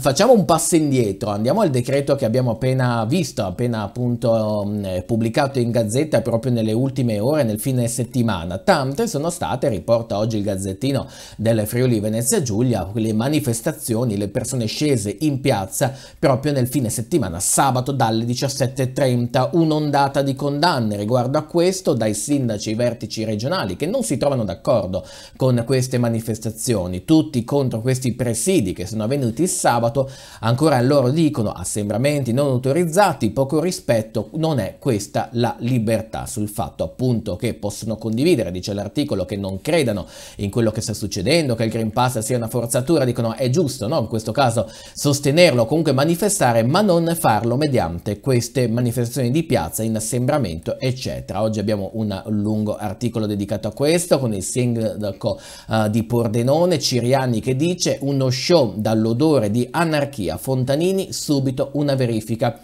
facciamo un passo indietro, andiamo al decreto che abbiamo appena visto, appena appunto mh, pubblicato in gazzetta proprio nelle ultime ore ore nel fine settimana. Tante sono state, riporta oggi il Gazzettino del Friuli Venezia Giulia, le manifestazioni, le persone scese in piazza proprio nel fine settimana, sabato dalle 17.30, un'ondata di condanne riguardo a questo dai sindaci e vertici regionali che non si trovano d'accordo con queste manifestazioni, tutti contro questi presidi che sono avvenuti il sabato, ancora loro dicono assembramenti non autorizzati, poco rispetto, non è questa la libertà sul fatto appunto appunto che possono condividere, dice l'articolo, che non credano in quello che sta succedendo, che il Green Pass sia una forzatura, dicono è giusto, no? In questo caso sostenerlo, comunque manifestare, ma non farlo mediante queste manifestazioni di piazza in assembramento, eccetera. Oggi abbiamo un lungo articolo dedicato a questo con il sindaco uh, di Pordenone, Ciriani, che dice uno show dall'odore di anarchia, Fontanini subito una verifica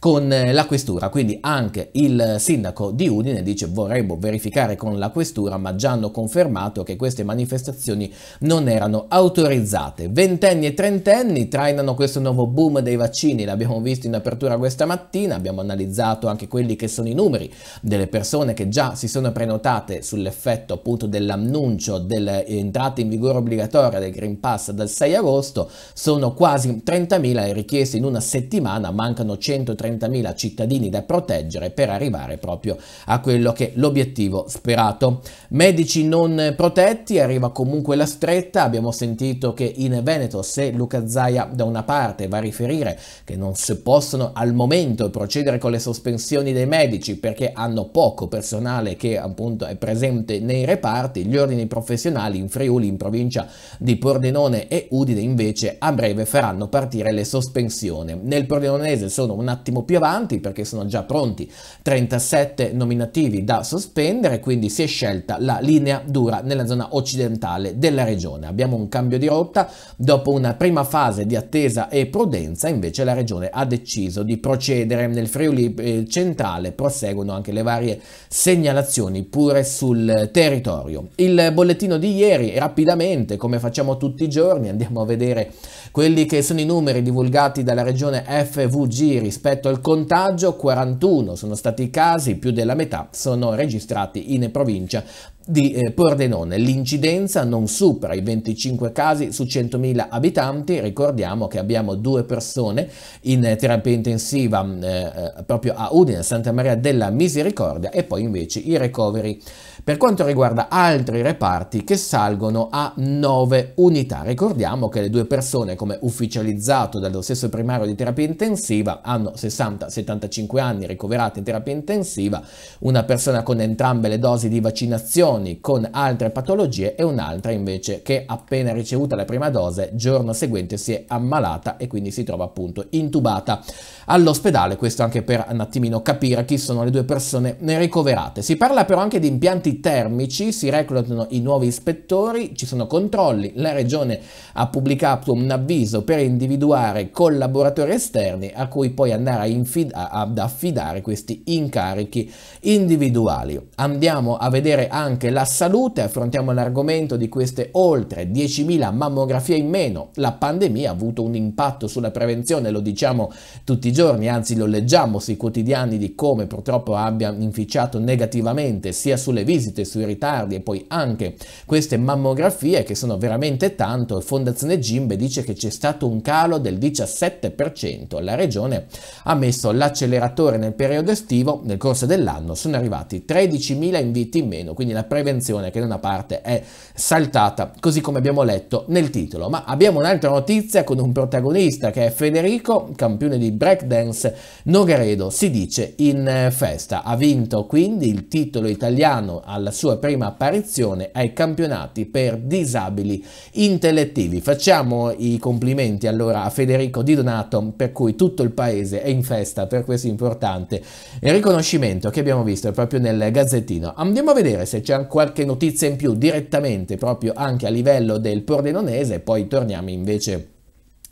con eh, la questura, quindi anche il sindaco di Udine dice vorremmo verificare con la questura ma già hanno confermato che queste manifestazioni non erano autorizzate. Ventenni e trentenni trainano questo nuovo boom dei vaccini, l'abbiamo visto in apertura questa mattina, abbiamo analizzato anche quelli che sono i numeri delle persone che già si sono prenotate sull'effetto appunto dell'annuncio dell'entrata in vigore obbligatoria del Green Pass dal 6 agosto, sono quasi 30.000 richieste in una settimana, mancano 130 30.000 cittadini da proteggere per arrivare proprio a quello che è l'obiettivo sperato. Medici non protetti, arriva comunque la stretta, abbiamo sentito che in Veneto se Luca Zaia da una parte va a riferire che non si possono al momento procedere con le sospensioni dei medici perché hanno poco personale che appunto è presente nei reparti, gli ordini professionali in Friuli, in provincia di Pordenone e Udine invece a breve faranno partire le sospensioni. Nel Pordenonese sono un attimo attimo più avanti perché sono già pronti 37 nominativi da sospendere, quindi si è scelta la linea dura nella zona occidentale della regione. Abbiamo un cambio di rotta, dopo una prima fase di attesa e prudenza invece la regione ha deciso di procedere. Nel Friuli eh, centrale proseguono anche le varie segnalazioni pure sul territorio. Il bollettino di ieri rapidamente, come facciamo tutti i giorni, andiamo a vedere quelli che sono i numeri divulgati dalla regione FVG rispetto al contagio, 41 sono stati i casi, più della metà sono registrati in provincia di eh, Pordenone. L'incidenza non supera i 25 casi su 100.000 abitanti, ricordiamo che abbiamo due persone in terapia intensiva eh, eh, proprio a Udine, Santa Maria della Misericordia e poi invece i ricoveri per quanto riguarda altri reparti che salgono a 9 unità. Ricordiamo che le due persone, come ufficializzato dallo stesso primario di terapia intensiva, hanno 60-75 anni ricoverati in terapia intensiva, una persona con entrambe le dosi di vaccinazioni con altre patologie e un'altra invece che appena ricevuta la prima dose, giorno seguente si è ammalata e quindi si trova appunto intubata all'ospedale, questo anche per un attimino capire chi sono le due persone ricoverate. Si parla però anche di impianti termici, si reclutano i nuovi ispettori, ci sono controlli, la regione ha pubblicato un avviso per individuare collaboratori esterni a cui poi andare ad affidare questi incarichi individuali. Andiamo a vedere anche la salute, affrontiamo l'argomento di queste oltre 10.000 mammografie in meno. La pandemia ha avuto un impatto sulla prevenzione, lo diciamo tutti i giorni, anzi lo leggiamo sui quotidiani di come purtroppo abbia inficiato negativamente sia sulle visite visite, sui ritardi e poi anche queste mammografie che sono veramente tanto, Fondazione Gimbe dice che c'è stato un calo del 17%. La regione ha messo l'acceleratore nel periodo estivo, nel corso dell'anno sono arrivati 13.000 inviti in meno, quindi la prevenzione che da una parte è saltata, così come abbiamo letto nel titolo. Ma abbiamo un'altra notizia con un protagonista che è Federico, campione di breakdance Nogaredo, si dice in festa. Ha vinto quindi il titolo italiano alla sua prima apparizione ai campionati per disabili intellettivi. Facciamo i complimenti allora a Federico Di Donato per cui tutto il paese è in festa per questo importante riconoscimento che abbiamo visto proprio nel gazzettino. Andiamo a vedere se c'è qualche notizia in più direttamente proprio anche a livello del Pordenonese e poi torniamo invece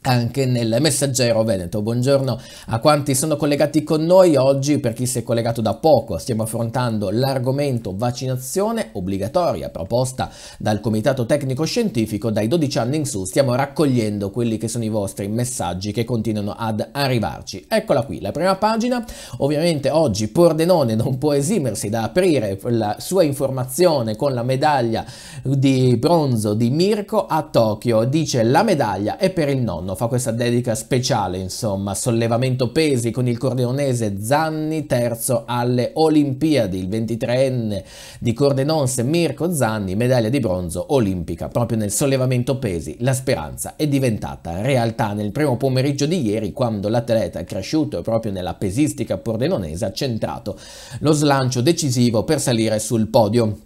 anche nel messaggero Veneto. Buongiorno a quanti sono collegati con noi oggi, per chi si è collegato da poco stiamo affrontando l'argomento vaccinazione obbligatoria proposta dal Comitato Tecnico Scientifico dai 12 anni in su, stiamo raccogliendo quelli che sono i vostri messaggi che continuano ad arrivarci. Eccola qui, la prima pagina, ovviamente oggi Pordenone non può esimersi da aprire la sua informazione con la medaglia di bronzo di Mirko a Tokyo, dice la medaglia è per il nonno fa questa dedica speciale, insomma, sollevamento pesi con il cordenonese Zanni, terzo alle Olimpiadi, il 23enne di Cordenonse Mirko Zanni, medaglia di bronzo olimpica, proprio nel sollevamento pesi. La speranza è diventata realtà nel primo pomeriggio di ieri, quando l'atleta cresciuto proprio nella pesistica pordenonese ha centrato lo slancio decisivo per salire sul podio.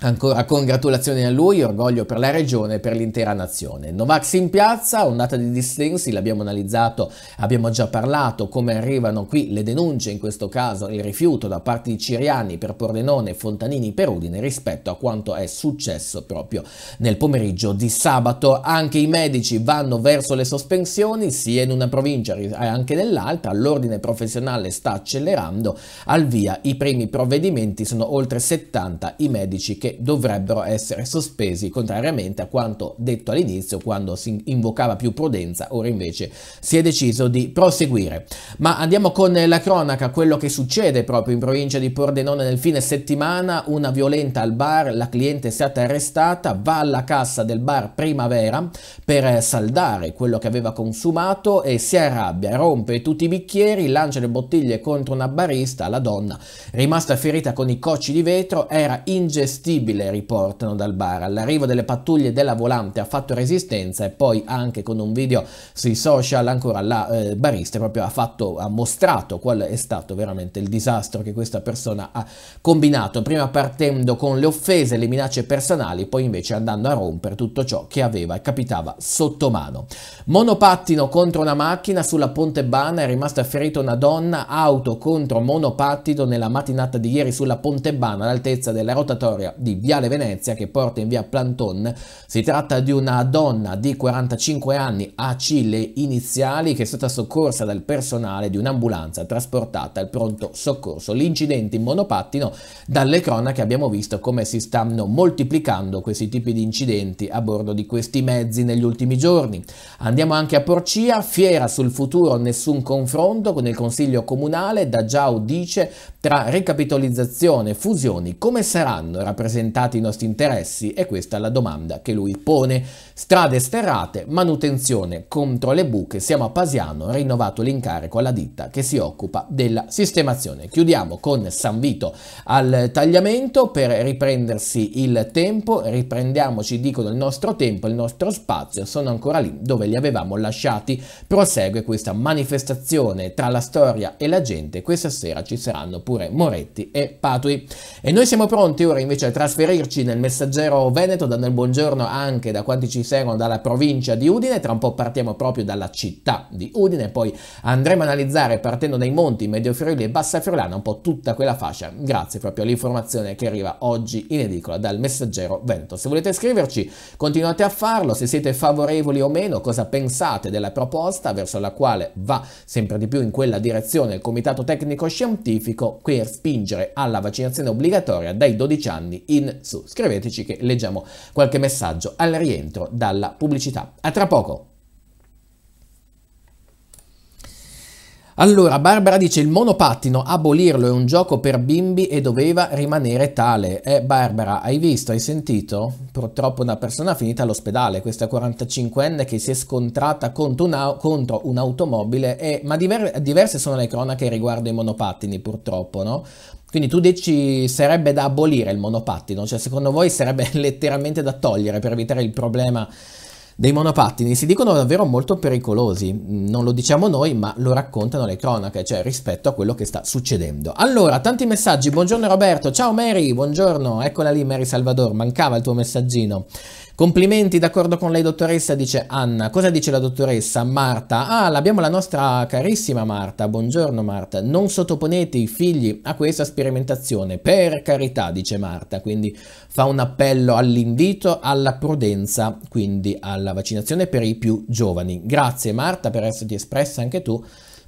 Ancora congratulazioni a lui, orgoglio per la regione e per l'intera nazione. Novax in piazza, ondata di dissensi, l'abbiamo analizzato, abbiamo già parlato come arrivano qui le denunce, in questo caso il rifiuto da parte di Ciriani per Pordenone, Fontanini per Udine rispetto a quanto è successo proprio nel pomeriggio di sabato. Anche i medici vanno verso le sospensioni, sia in una provincia che anche nell'altra, l'ordine professionale sta accelerando, al via i primi provvedimenti, sono oltre 70 i medici che dovrebbero essere sospesi, contrariamente a quanto detto all'inizio quando si invocava più prudenza, ora invece si è deciso di proseguire. Ma andiamo con la cronaca, quello che succede proprio in provincia di Pordenone nel fine settimana, una violenta al bar, la cliente è stata arrestata, va alla cassa del bar Primavera per saldare quello che aveva consumato e si arrabbia, rompe tutti i bicchieri, lancia le bottiglie contro una barista, la donna rimasta ferita con i cocci di vetro era ingestibile possibile, riportano dal bar. All'arrivo delle pattuglie della volante ha fatto resistenza e poi anche con un video sui social ancora la eh, barista proprio ha, fatto, ha mostrato qual è stato veramente il disastro che questa persona ha combinato, prima partendo con le offese e le minacce personali, poi invece andando a rompere tutto ciò che aveva e capitava sotto mano. Monopattino contro una macchina sulla Ponte Bana è rimasta ferita una donna, auto contro monopattino nella mattinata di ieri sulla Ponte Bana all'altezza della rotatoria di Viale Venezia che porta in via Planton. Si tratta di una donna di 45 anni a cille iniziali che è stata soccorsa dal personale di un'ambulanza trasportata al pronto soccorso. L'incidente in monopattino, dalle cronache abbiamo visto come si stanno moltiplicando questi tipi di incidenti a bordo di questi mezzi negli ultimi giorni. Andiamo anche a Porcia, fiera sul futuro, nessun confronto con il Consiglio Comunale, da Giau dice tra ricapitalizzazione e fusioni come saranno rappresentate rappresentati i nostri interessi? E questa è la domanda che lui pone. Strade sterrate, manutenzione contro le buche, siamo a Pasiano, rinnovato l'incarico alla ditta che si occupa della sistemazione. Chiudiamo con San Vito al tagliamento per riprendersi il tempo, riprendiamoci, dicono, il nostro tempo, il nostro spazio, sono ancora lì dove li avevamo lasciati, prosegue questa manifestazione tra la storia e la gente, questa sera ci saranno pure Moretti e Patui. E noi siamo pronti ora invece a trasferirci nel messaggero Veneto, dando il buongiorno anche da quanti ci seguono dalla provincia di Udine, tra un po' partiamo proprio dalla città di Udine, poi andremo a analizzare partendo dai monti Medio Friuli e Bassa Friulana un po' tutta quella fascia, grazie proprio all'informazione che arriva oggi in edicola dal messaggero Veneto. Se volete scriverci continuate a farlo, se siete favorevoli o meno, cosa pensate della proposta verso la quale va sempre di più in quella direzione il Comitato Tecnico Scientifico per spingere alla vaccinazione obbligatoria dai 12 anni in su. Scriveteci che leggiamo qualche messaggio al rientro dalla pubblicità. A tra poco! Allora, Barbara dice il monopattino, abolirlo è un gioco per bimbi e doveva rimanere tale. Eh, Barbara, hai visto, hai sentito? Purtroppo una persona finita all'ospedale, questa 45enne che si è scontrata contro, una, contro un'automobile, e, ma diver, diverse sono le cronache riguardo i monopattini purtroppo, no? Quindi tu dici sarebbe da abolire il monopattino, cioè secondo voi sarebbe letteralmente da togliere per evitare il problema dei monopattini si dicono davvero molto pericolosi, non lo diciamo noi ma lo raccontano le cronache, cioè rispetto a quello che sta succedendo. Allora, tanti messaggi, buongiorno Roberto, ciao Mary, buongiorno, eccola lì Mary Salvador, mancava il tuo messaggino. Complimenti, d'accordo con lei dottoressa, dice Anna. Cosa dice la dottoressa? Marta. Ah, abbiamo la nostra carissima Marta. Buongiorno Marta. Non sottoponete i figli a questa sperimentazione, per carità, dice Marta. Quindi fa un appello all'invito, alla prudenza, quindi alla vaccinazione per i più giovani. Grazie Marta per esserti espressa anche tu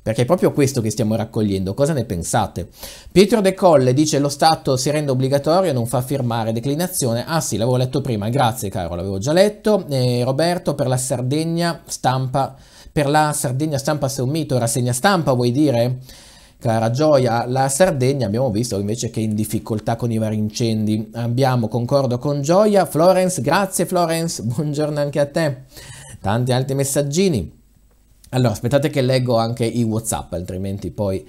perché è proprio questo che stiamo raccogliendo. Cosa ne pensate? Pietro De Colle dice lo Stato si rende obbligatorio non fa firmare declinazione. Ah sì, l'avevo letto prima, grazie caro, l'avevo già letto. E Roberto per la Sardegna stampa, per la Sardegna stampa se un mito, rassegna stampa vuoi dire? Cara Gioia, la Sardegna abbiamo visto invece che è in difficoltà con i vari incendi. Abbiamo, concordo con Gioia, Florence, grazie Florence, buongiorno anche a te. Tanti altri messaggini. Allora, aspettate che leggo anche i WhatsApp, altrimenti poi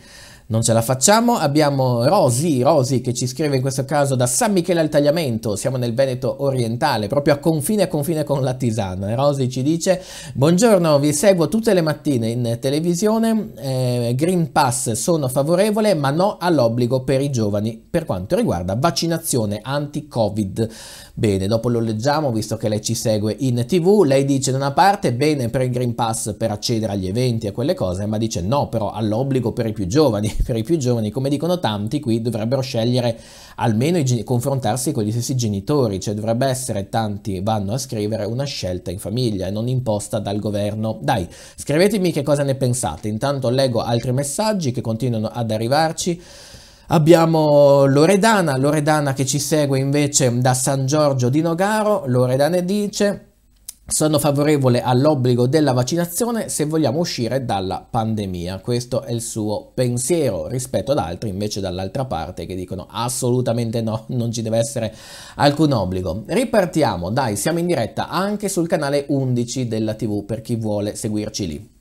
non ce la facciamo. Abbiamo Rosi, Rosi che ci scrive in questo caso da San Michele al Tagliamento, siamo nel Veneto orientale, proprio a confine a confine con la Tisana. Rosi ci dice, buongiorno, vi seguo tutte le mattine in televisione, eh, Green Pass sono favorevole ma no all'obbligo per i giovani per quanto riguarda vaccinazione anti-Covid. Bene, dopo lo leggiamo visto che lei ci segue in tv, lei dice da una parte bene per il Green Pass per accedere agli eventi e quelle cose, ma dice no però all'obbligo per i più giovani, per i più giovani come dicono tanti qui dovrebbero scegliere almeno i, confrontarsi con gli stessi genitori, cioè dovrebbe essere tanti vanno a scrivere una scelta in famiglia e non imposta dal governo. Dai, scrivetemi che cosa ne pensate, intanto leggo altri messaggi che continuano ad arrivarci. Abbiamo Loredana, Loredana che ci segue invece da San Giorgio di Nogaro, Loredana dice sono favorevole all'obbligo della vaccinazione se vogliamo uscire dalla pandemia. Questo è il suo pensiero rispetto ad altri invece dall'altra parte che dicono assolutamente no, non ci deve essere alcun obbligo. Ripartiamo, dai, siamo in diretta anche sul canale 11 della TV per chi vuole seguirci lì.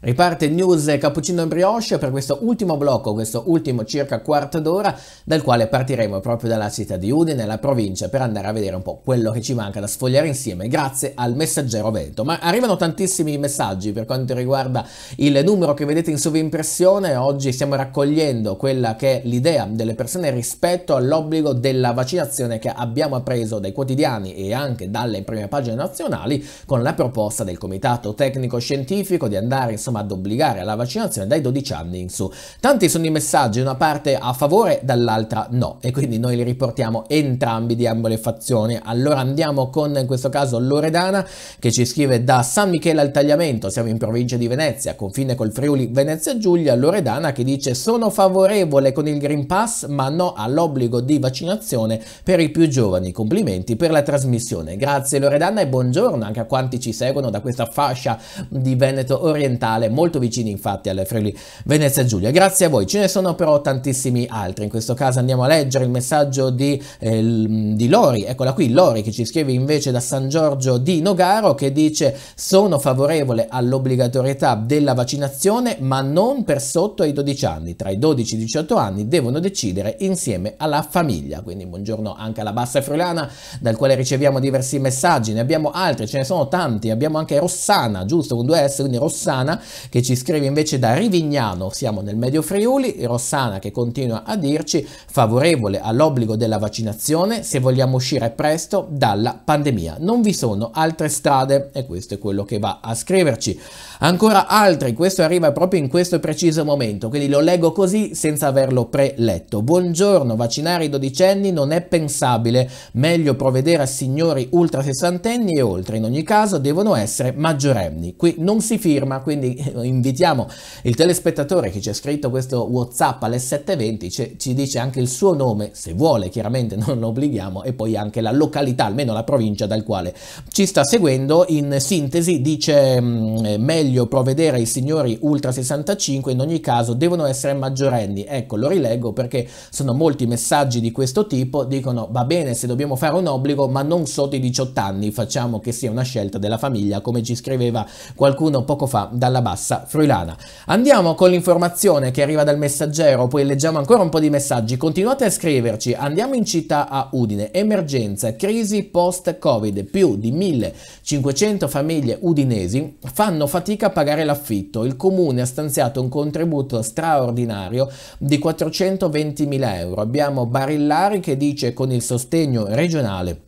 Riparte News Cappuccino e Brioche per questo ultimo blocco, questo ultimo circa quarto d'ora, dal quale partiremo proprio dalla città di Udine, nella provincia, per andare a vedere un po' quello che ci manca da sfogliare insieme, grazie al messaggero Vento. Ma arrivano tantissimi messaggi per quanto riguarda il numero che vedete in sovimpressione, oggi stiamo raccogliendo quella che è l'idea delle persone rispetto all'obbligo della vaccinazione che abbiamo appreso dai quotidiani e anche dalle prime pagine nazionali, con la proposta del Comitato Tecnico Scientifico di andare in insomma ad obbligare alla vaccinazione dai 12 anni in su. Tanti sono i messaggi, una parte a favore, dall'altra no, e quindi noi li riportiamo entrambi di ambo le fazioni. Allora andiamo con in questo caso Loredana che ci scrive da San Michele al Tagliamento, siamo in provincia di Venezia, confine col Friuli Venezia Giulia, Loredana che dice sono favorevole con il Green Pass ma no all'obbligo di vaccinazione per i più giovani. Complimenti per la trasmissione. Grazie Loredana e buongiorno anche a quanti ci seguono da questa fascia di Veneto orientale Natale, molto vicini infatti alle Friuli Venezia Giulia. Grazie a voi, ce ne sono però tantissimi altri. In questo caso andiamo a leggere il messaggio di, eh, di Lori, eccola qui, Lori che ci scrive invece da San Giorgio di Nogaro che dice sono favorevole all'obbligatorietà della vaccinazione ma non per sotto ai 12 anni, tra i 12 e i 18 anni devono decidere insieme alla famiglia. Quindi buongiorno anche alla Bassa Friulana dal quale riceviamo diversi messaggi, ne abbiamo altri, ce ne sono tanti, abbiamo anche Rossana, giusto con due S, quindi Rossana che ci scrive invece da Rivignano, siamo nel Medio Friuli, Rossana che continua a dirci favorevole all'obbligo della vaccinazione se vogliamo uscire presto dalla pandemia. Non vi sono altre strade e questo è quello che va a scriverci. Ancora altri, questo arriva proprio in questo preciso momento, quindi lo leggo così senza averlo preletto. Buongiorno, vaccinare i dodicenni non è pensabile, meglio provvedere a signori ultra sessantenni e oltre, in ogni caso devono essere maggiorenni. Qui non si firma, quindi invitiamo il telespettatore che ci ha scritto questo Whatsapp alle 7.20, ci dice anche il suo nome, se vuole, chiaramente non lo obblighiamo, e poi anche la località, almeno la provincia dal quale ci sta seguendo. In sintesi dice mm, meglio provvedere ai signori ultra 65, in ogni caso devono essere maggiorenni. Ecco, lo rileggo perché sono molti messaggi di questo tipo, dicono va bene se dobbiamo fare un obbligo, ma non sotto i 18 anni, facciamo che sia una scelta della famiglia, come ci scriveva qualcuno poco fa dalla bassa friulana. Andiamo con l'informazione che arriva dal messaggero, poi leggiamo ancora un po' di messaggi. Continuate a scriverci. Andiamo in città a Udine. Emergenza, crisi post-Covid. Più di 1500 famiglie udinesi fanno fatica a pagare l'affitto. Il comune ha stanziato un contributo straordinario di 420.000 euro. Abbiamo Barillari che dice con il sostegno regionale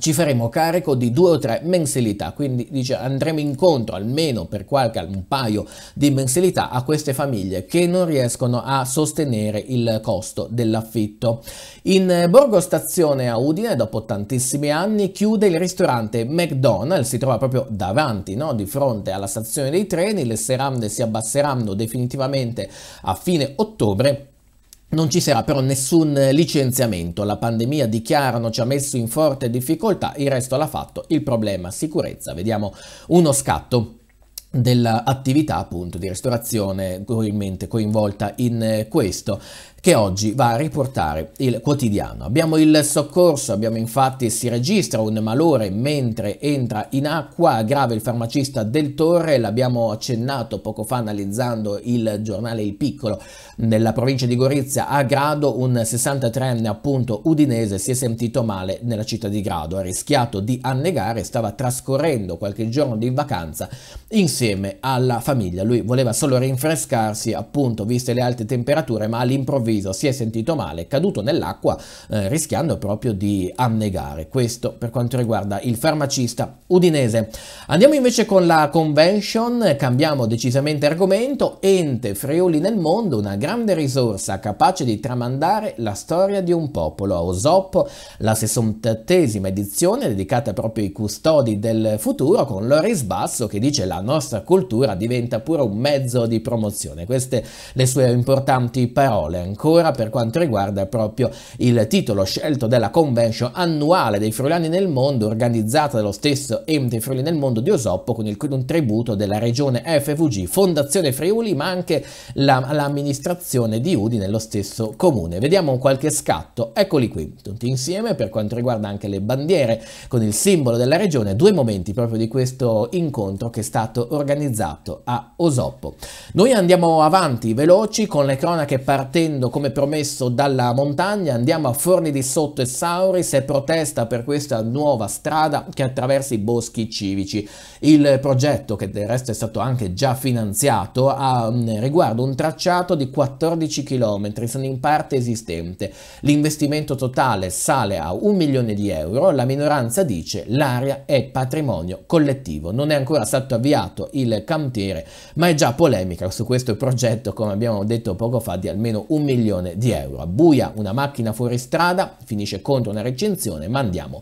ci faremo carico di due o tre mensilità, quindi dice andremo incontro almeno per qualche un paio di mensilità a queste famiglie che non riescono a sostenere il costo dell'affitto. In Borgo Stazione a Udine, dopo tantissimi anni, chiude il ristorante McDonald's, si trova proprio davanti, no? di fronte alla stazione dei treni, le serande si abbasseranno definitivamente a fine ottobre non ci sarà però nessun licenziamento, la pandemia dichiarano ci ha messo in forte difficoltà, il resto l'ha fatto il problema sicurezza. Vediamo uno scatto dell'attività appunto di ristorazione coinvolta in questo. Che oggi va a riportare il quotidiano. Abbiamo il soccorso, abbiamo infatti si registra un malore mentre entra in acqua, grave il farmacista del Torre, l'abbiamo accennato poco fa analizzando il giornale Il Piccolo. Nella provincia di Gorizia a Grado, un 63enne appunto udinese si è sentito male nella città di Grado, ha rischiato di annegare, stava trascorrendo qualche giorno di vacanza insieme alla famiglia, lui voleva solo rinfrescarsi appunto viste le alte temperature ma all'improvviso all'improvviso si è sentito male, caduto nell'acqua eh, rischiando proprio di annegare. Questo per quanto riguarda il farmacista udinese. Andiamo invece con la convention, cambiamo decisamente argomento, ente Friuli nel mondo, una grande risorsa capace di tramandare la storia di un popolo. A Osoppo, la 68esima edizione dedicata proprio ai custodi del futuro con Loris Basso che dice la nostra cultura diventa pure un mezzo di promozione. Queste le sue importanti parole ancora per quanto riguarda proprio il titolo scelto della convention annuale dei friulani nel mondo organizzata dallo stesso ente Friuli nel mondo di Osoppo con il contributo della regione FVG, Fondazione Friuli ma anche la, l'amministrazione di Udi nello stesso comune. Vediamo qualche scatto, eccoli qui, tutti insieme per quanto riguarda anche le bandiere con il simbolo della regione, due momenti proprio di questo incontro che è stato organizzato a Osoppo. Noi andiamo avanti veloci con le cronache partendo come promesso dalla montagna, andiamo a Forni di Sotto e Sauris e protesta per questa nuova strada che attraversa i boschi civici. Il progetto, che del resto è stato anche già finanziato, ha mm, riguardo un tracciato di 14 km, sono in parte esistente. L'investimento totale sale a un milione di euro, la minoranza dice l'area è patrimonio collettivo. Non è ancora stato avviato il cantiere, ma è già polemica su questo progetto, come abbiamo detto poco fa, di almeno un milione milione di euro. Buia una macchina fuori strada, finisce contro una recensione, ma andiamo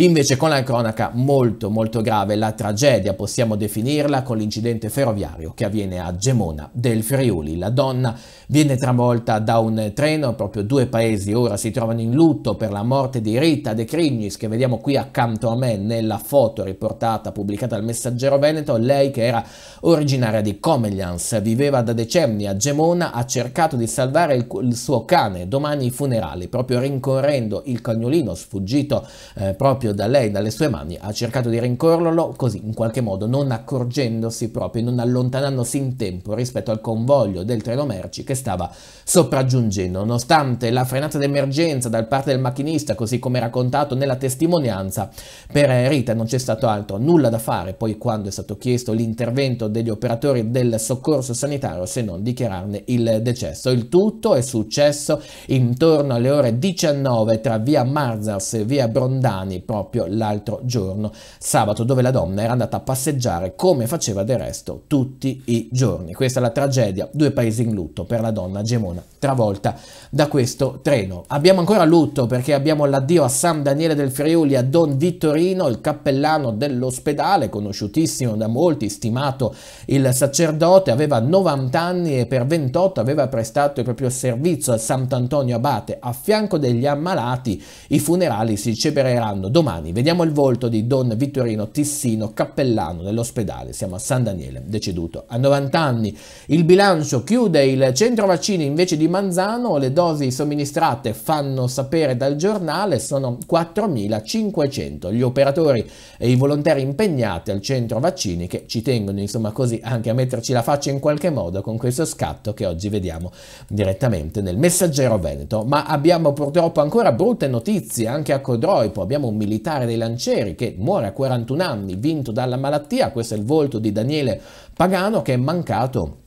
Invece con la cronaca molto molto grave, la tragedia possiamo definirla con l'incidente ferroviario che avviene a Gemona del Friuli. La donna viene travolta da un treno, proprio due paesi ora si trovano in lutto per la morte di Rita De Crignis che vediamo qui accanto a me nella foto riportata, pubblicata al Messaggero Veneto, lei che era originaria di Comelians, viveva da decenni a Gemona, ha cercato di salvare il, il suo cane, domani i funerali, proprio rincorrendo il cagnolino sfuggito eh, proprio proprio da lei, dalle sue mani, ha cercato di rincorrerlo così in qualche modo non accorgendosi proprio, non allontanandosi in tempo rispetto al convoglio del treno merci che stava sopraggiungendo. Nonostante la frenata d'emergenza da parte del macchinista, così come raccontato nella testimonianza, per Rita non c'è stato altro, nulla da fare poi quando è stato chiesto l'intervento degli operatori del soccorso sanitario se non dichiararne il decesso. Il tutto è successo intorno alle ore 19 tra via Marzars e via Brondani, proprio l'altro giorno, sabato, dove la donna era andata a passeggiare come faceva del resto tutti i giorni. Questa è la tragedia, due paesi in lutto per la donna Gemona, travolta da questo treno. Abbiamo ancora lutto perché abbiamo l'addio a San Daniele del Friuli, a Don Vittorino, il cappellano dell'ospedale, conosciutissimo da molti, stimato il sacerdote, aveva 90 anni e per 28 aveva prestato il proprio servizio al Sant'Antonio Abate. A fianco degli ammalati i funerali si celebreranno domani. Vediamo il volto di Don Vittorino Tissino, cappellano dell'ospedale. Siamo a San Daniele, deceduto a 90 anni. Il bilancio chiude il centro vaccini invece di Manzano. Le dosi somministrate fanno sapere dal giornale sono 4.500. Gli operatori e i volontari impegnati al centro vaccini che ci tengono insomma così anche a metterci la faccia in qualche modo con questo scatto che oggi vediamo direttamente nel messaggero Veneto. Ma abbiamo purtroppo ancora brutte notizie anche a Codroipo. Abbiamo un militare dei lancieri che muore a 41 anni, vinto dalla malattia, questo è il volto di Daniele Pagano che è mancato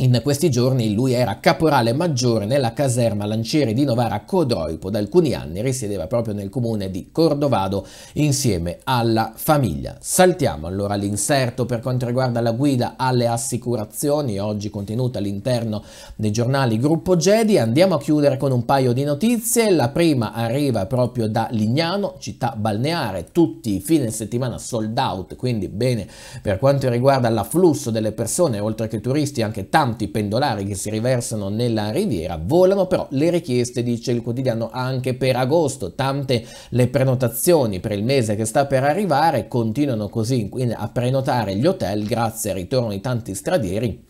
in questi giorni lui era caporale maggiore nella caserma Lancieri di Novara Codroipo, da alcuni anni risiedeva proprio nel comune di Cordovado insieme alla famiglia. Saltiamo allora l'inserto per quanto riguarda la guida alle assicurazioni, oggi contenuta all'interno dei giornali Gruppo Gedi. Andiamo a chiudere con un paio di notizie. La prima arriva proprio da Lignano, città balneare, tutti i fine settimana sold out, quindi bene per quanto riguarda l'afflusso delle persone, oltre che turisti, anche tanti tanti pendolari che si riversano nella riviera, volano però le richieste, dice il quotidiano, anche per agosto, tante le prenotazioni per il mese che sta per arrivare, continuano così a prenotare gli hotel grazie al ritorno di tanti stradieri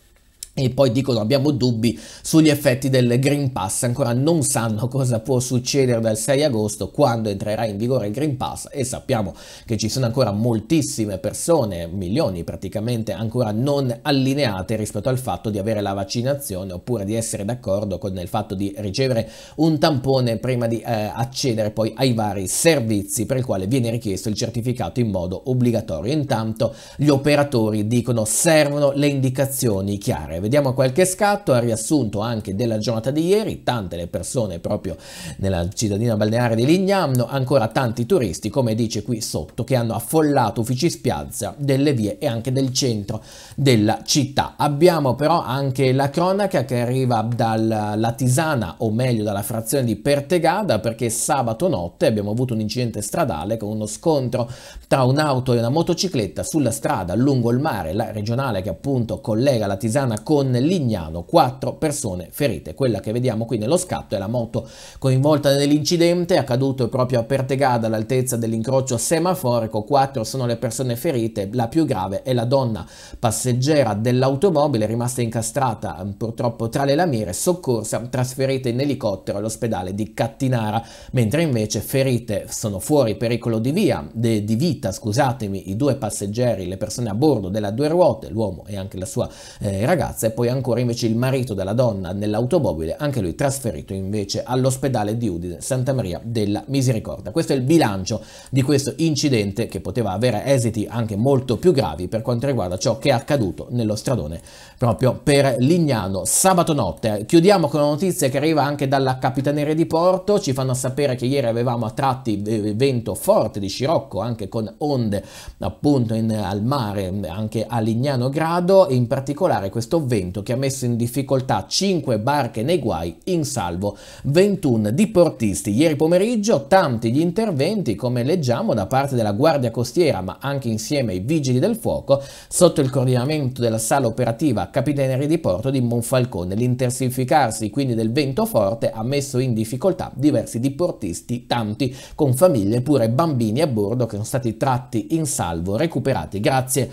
e poi dicono abbiamo dubbi sugli effetti del Green Pass, ancora non sanno cosa può succedere dal 6 agosto quando entrerà in vigore il Green Pass. E sappiamo che ci sono ancora moltissime persone, milioni praticamente ancora non allineate rispetto al fatto di avere la vaccinazione oppure di essere d'accordo con il fatto di ricevere un tampone prima di eh, accedere poi ai vari servizi per il quale viene richiesto il certificato in modo obbligatorio. Intanto gli operatori dicono servono le indicazioni chiare Vediamo qualche scatto, a riassunto anche della giornata di ieri, tante le persone proprio nella cittadina balneare di Lignano, ancora tanti turisti, come dice qui sotto, che hanno affollato uffici spiazza delle vie e anche del centro della città. Abbiamo però anche la cronaca che arriva dalla Tisana, o meglio dalla frazione di Pertegada, perché sabato notte abbiamo avuto un incidente stradale con uno scontro tra un'auto e una motocicletta sulla strada lungo il mare, la regionale che appunto collega la Tisana con con Lignano, quattro persone ferite. Quella che vediamo qui nello scatto è la moto coinvolta nell'incidente, accaduto proprio a Pertegada all'altezza dell'incrocio semaforico, quattro sono le persone ferite, la più grave è la donna passeggera dell'automobile rimasta incastrata purtroppo tra le lamiere, soccorsa, trasferita in elicottero all'ospedale di Cattinara, mentre invece ferite sono fuori pericolo di via, de, di vita, scusatemi, i due passeggeri, le persone a bordo della due ruote, l'uomo e anche la sua eh, ragazza e poi ancora invece il marito della donna nell'automobile, anche lui trasferito invece all'ospedale di Udine Santa Maria della Misericordia. Questo è il bilancio di questo incidente che poteva avere esiti anche molto più gravi per quanto riguarda ciò che è accaduto nello stradone proprio per Lignano sabato notte. Chiudiamo con una notizia che arriva anche dalla Capitaneria di Porto, ci fanno sapere che ieri avevamo a tratti vento forte di scirocco anche con onde appunto in, al mare anche a Lignano Grado in particolare questo vento che ha messo in difficoltà 5 barche nei guai, in salvo 21 diportisti. Ieri pomeriggio tanti gli interventi, come leggiamo, da parte della Guardia Costiera, ma anche insieme ai Vigili del Fuoco, sotto il coordinamento della sala operativa Capitaneria di Porto di Monfalcone. L'intensificarsi quindi del vento forte ha messo in difficoltà diversi diportisti, tanti con famiglie, pure bambini a bordo che sono stati tratti in salvo, recuperati grazie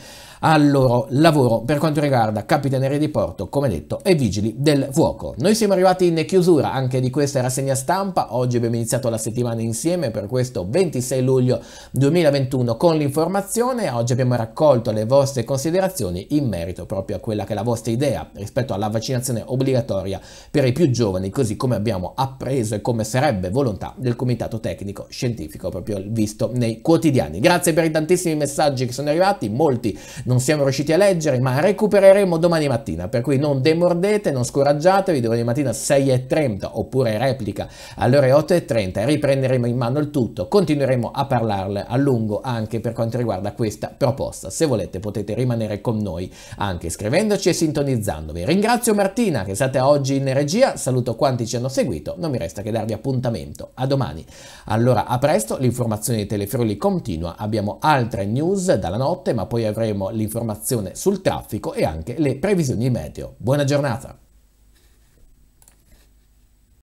al loro lavoro per quanto riguarda Capitaneria di Porto, come detto, e Vigili del Fuoco. Noi siamo arrivati in chiusura anche di questa rassegna stampa, oggi abbiamo iniziato la settimana insieme per questo 26 luglio 2021 con l'informazione, oggi abbiamo raccolto le vostre considerazioni in merito proprio a quella che è la vostra idea rispetto alla vaccinazione obbligatoria per i più giovani, così come abbiamo appreso e come sarebbe volontà del Comitato Tecnico Scientifico proprio visto nei quotidiani. Grazie per i tantissimi messaggi che sono arrivati, molti non non siamo riusciti a leggere, ma recupereremo domani mattina, per cui non demordete, non scoraggiatevi, domani mattina 6.30 oppure replica alle ore 8.30 riprenderemo in mano il tutto, continueremo a parlarle a lungo anche per quanto riguarda questa proposta. Se volete potete rimanere con noi anche scrivendoci e sintonizzandovi. Ringrazio Martina che è oggi in regia, saluto quanti ci hanno seguito, non mi resta che darvi appuntamento a domani. Allora a presto, l'informazione di Telefruli continua, abbiamo altre news dalla notte ma poi avremo l'informazione sul traffico e anche le previsioni meteo. Buona giornata!